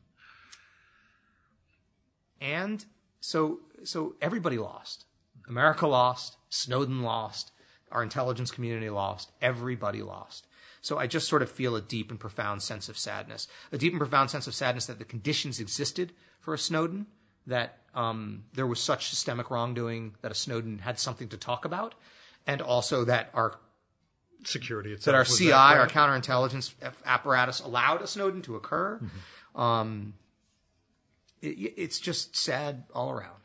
and so, so everybody lost. America lost. Snowden lost. Our intelligence community lost. Everybody lost. So I just sort of feel a deep and profound sense of sadness. A deep and profound sense of sadness that the conditions existed for a Snowden, that um, there was such systemic wrongdoing that a Snowden had something to talk about, and also that our security itself. that our CI, that our counterintelligence apparatus, allowed a Snowden to occur. Um, it, it's just sad all around.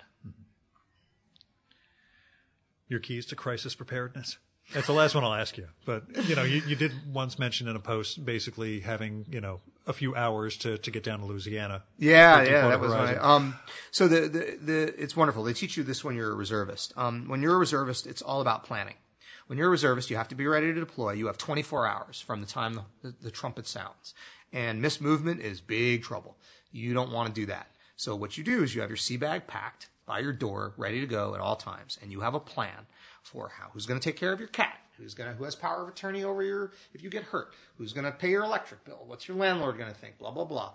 Your keys to crisis preparedness? That's the last one I'll ask you. But you know, you, you did once mention in a post basically having you know a few hours to, to get down to Louisiana. Yeah, yeah, that was my. Um, so the, the the it's wonderful. They teach you this when you're a reservist. Um, when you're a reservist, it's all about planning. When you're a reservist, you have to be ready to deploy. You have 24 hours from the time the, the, the trumpet sounds, and missed movement is big trouble. You don't want to do that. So what you do is you have your sea bag packed by your door, ready to go at all times, and you have a plan for how who's going to take care of your cat, who's going to who has power of attorney over your if you get hurt, who's going to pay your electric bill, what's your landlord going to think, blah blah blah.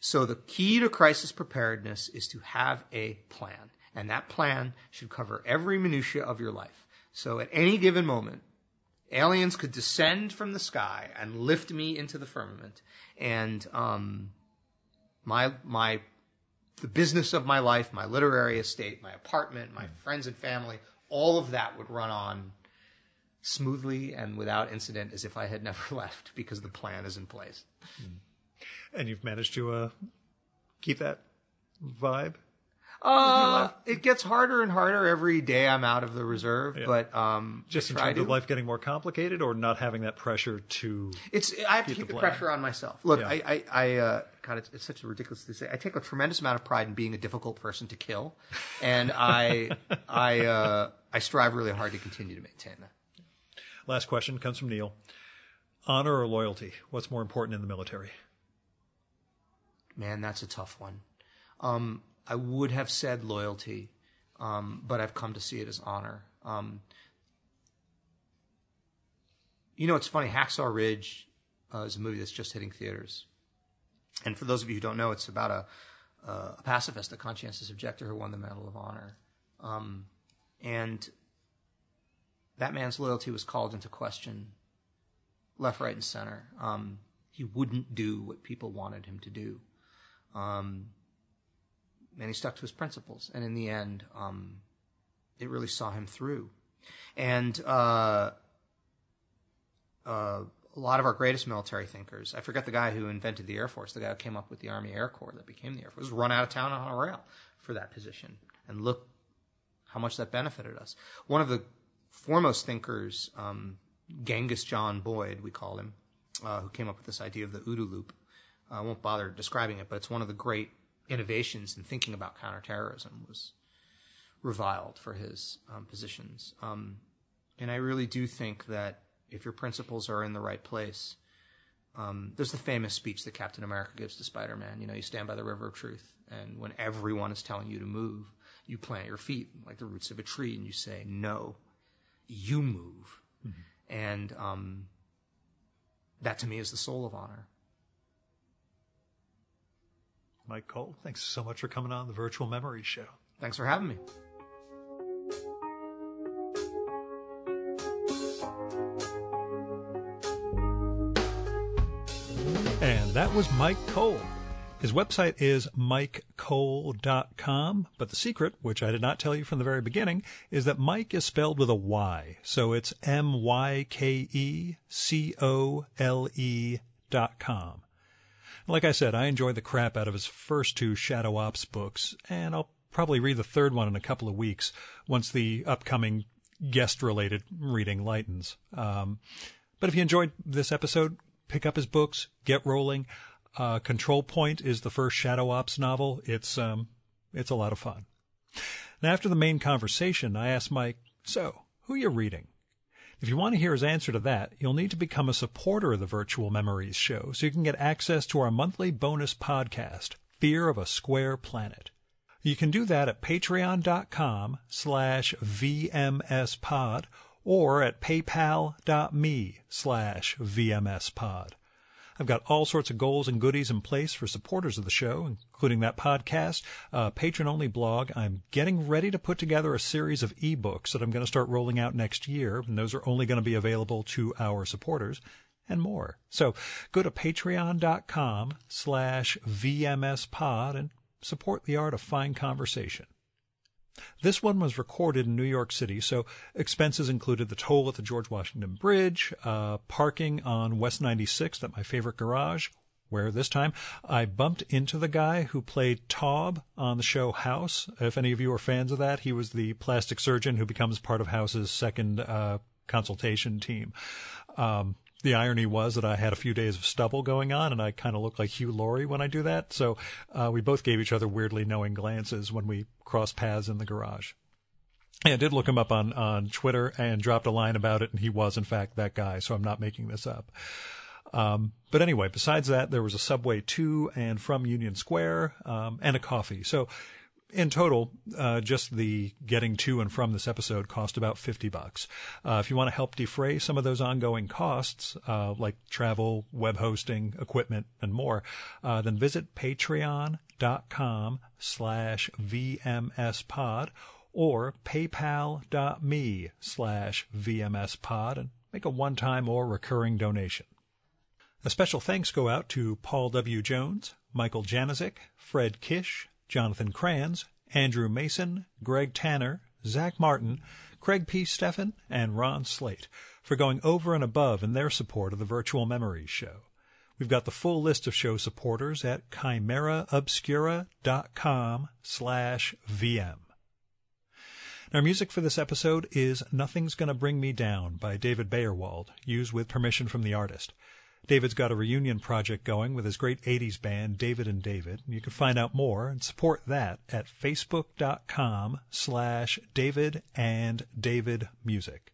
So the key to crisis preparedness is to have a plan, and that plan should cover every minutia of your life. So at any given moment, aliens could descend from the sky and lift me into the firmament, and um, my my the business of my life, my literary estate, my apartment, my friends and family, all of that would run on smoothly and without incident as if I had never left because the plan is in place. And you've managed to uh, keep that vibe. Uh, it gets harder and harder every day I'm out of the reserve, but um, Just in terms of life getting more complicated, or not having that pressure to. It's I have to Keep keep the the, pressure on myself. Look, Yeah. I, I, I uh, God, it's, it's such a ridiculous thing to say. I take a tremendous amount of pride in being a difficult person to kill, and I, I, uh, I strive really hard to continue to maintain that. Last question comes from Neil. Honor or loyalty? What's more important in the military? Man, that's a tough one. Um, I would have said loyalty, um, but I've come to see it as honor. Um, you know, it's funny. Hacksaw Ridge uh, is a movie that's just hitting theaters, and for those of you who don't know, it's about a, uh, a pacifist, a conscientious objector who won the Medal of Honor, um, and that man's loyalty was called into question, left, right, and center. Um, he wouldn't do what people wanted him to do. Um, and he stuck to his principles. And in the end, um, it really saw him through. And uh, uh, a lot of our greatest military thinkers, I forget the guy who invented the Air Force, the guy who came up with the Army Air Corps that became the Air Force, was run out of town on a rail for that position. And look how much that benefited us. One of the foremost thinkers, um, Genghis John Boyd, we call him, uh, who came up with this idea of the OODA loop. I won't bother describing it, but it's one of the great innovations in thinking about counterterrorism. Was reviled for his um, positions, um, and I really do think that if your principles are in the right place, um, there's the famous speech that Captain America gives to Spider-Man. You know, you stand by the river of truth, and when everyone is telling you to move, you plant your feet like the roots of a tree, and you say, "No, you move." And um, that to me is the soul of honor. Myke Cole, thanks so much for coming on the Virtual Memory Show. Thanks for having me. And that was Myke Cole. His website is MykeCole.com, but the secret, which I did not tell you from the very beginning, is that Myke is spelled with a Y. So it's M Y K E C O L E dot com. Like I said, I enjoyed the crap out of his first two Shadow Ops books, and I'll probably read the third one in a couple of weeks once the upcoming guest related reading lightens. Um, but if you enjoyed this episode, pick up his books, get rolling. Uh, Control Point is the first Shadow Ops novel. It's um, it's a lot of fun. Now, after the main conversation, I asked Myke, "So, who are you reading?" If you want to hear his answer to that, you'll need to become a supporter of the Virtual Memories show so you can get access to our monthly bonus podcast, Fear of a Square Planet. You can do that at patreon.com slash vmspod or at paypal.me slash vmspod. I've got all sorts of goals and goodies in place for supporters of the show, including that podcast, a patron-only blog. I'm getting ready to put together a series of ebooks that I'm going to start rolling out next year, and those are only going to be available to our supporters and more. So go to patreon.com slash vmspod and support the art of fine conversation. This one was recorded in New York City, so expenses included the toll at the George Washington Bridge, uh, parking on West 96th at my favorite garage, where this time I bumped into the guy who played Taub on the show House. If any of you are fans of that, he was the plastic surgeon who becomes part of House's second uh, consultation team. Um, the irony was that I had a few days of stubble going on, and I kind of look like Hugh Laurie when I do that. So uh, we both gave each other weirdly knowing glances when we crossed paths in the garage. And I did look him up on, on Twitter and dropped a line about it, and he was, in fact, that guy, so I'm not making this up. Um, but anyway, besides that, there was a subway to and from Union Square um, and a coffee. So in total, uh, just the getting to and from this episode cost about 50 bucks. Uh, if you want to help defray some of those ongoing costs, uh, like travel, web hosting, equipment, and more, uh, then visit patreon.com slash vmspod or paypal.me slash vmspod and make a one-time or recurring donation. A special thanks go out to Paul W. Jones, Michael Janazik, Fred Kish, Jonathan Kranz, Andrew Mason, Greg Tanner, Zach Martin, Craig P. Steffen, and Ron Slate for going over and above in their support of the Virtual Memories Show. We've got the full list of show supporters at chimeraobscura.com slash VM. Our music for this episode is Nothing's Gonna Bring Me Down by David Baerwald, used with permission from the artist. David's got a reunion project going with his great 80s band, David and David. You can find out more and support that at facebook.com slash David and David Music.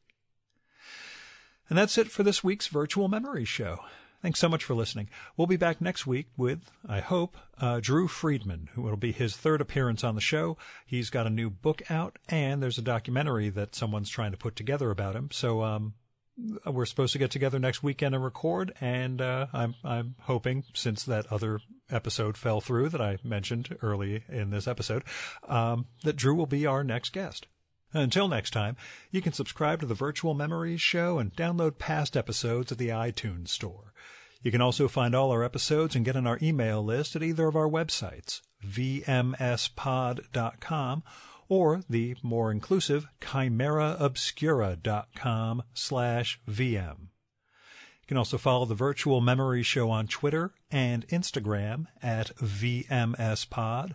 And that's it for this week's Virtual Memory Show. Thanks so much for listening. We'll be back next week with, I hope, uh, Drew Friedman, who will be his third appearance on the show. He's got a new book out, and there's a documentary that someone's trying to put together about him. So, um, we're supposed to get together next weekend and record, and uh, I'm I'm hoping since that other episode fell through that I mentioned early in this episode, um, that Drew will be our next guest. Until next time, you can subscribe to the Virtual Memories Show and download past episodes at the iTunes Store. You can also find all our episodes and get on our email list at either of our websites, vmspod.com or the more inclusive chimeraobscura.com slash VM. You can also follow the Virtual Memory Show on Twitter and Instagram at VMSPod.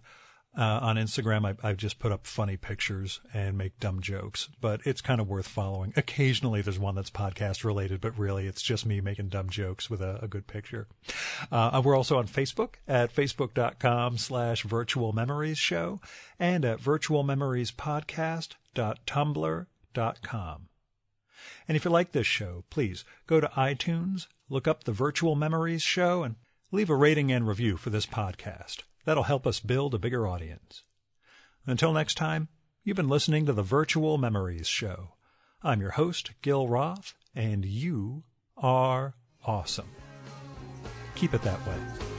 Uh, on Instagram, I, I've just put up funny pictures and make dumb jokes, but it's kind of worth following. Occasionally there's one that's podcast related, but really it's just me making dumb jokes with a, a good picture. Uh, we're also on Facebook at facebook.com slash virtual memories show and at virtualmemoriespodcast.tumblr.com. And if you like this show, please go to iTunes, look up the Virtual Memories Show, and leave a rating and review for this podcast. That'll help us build a bigger audience. Until next time, you've been listening to the Virtual Memories Show. I'm your host, Gil Roth, and you are awesome. Keep it that way.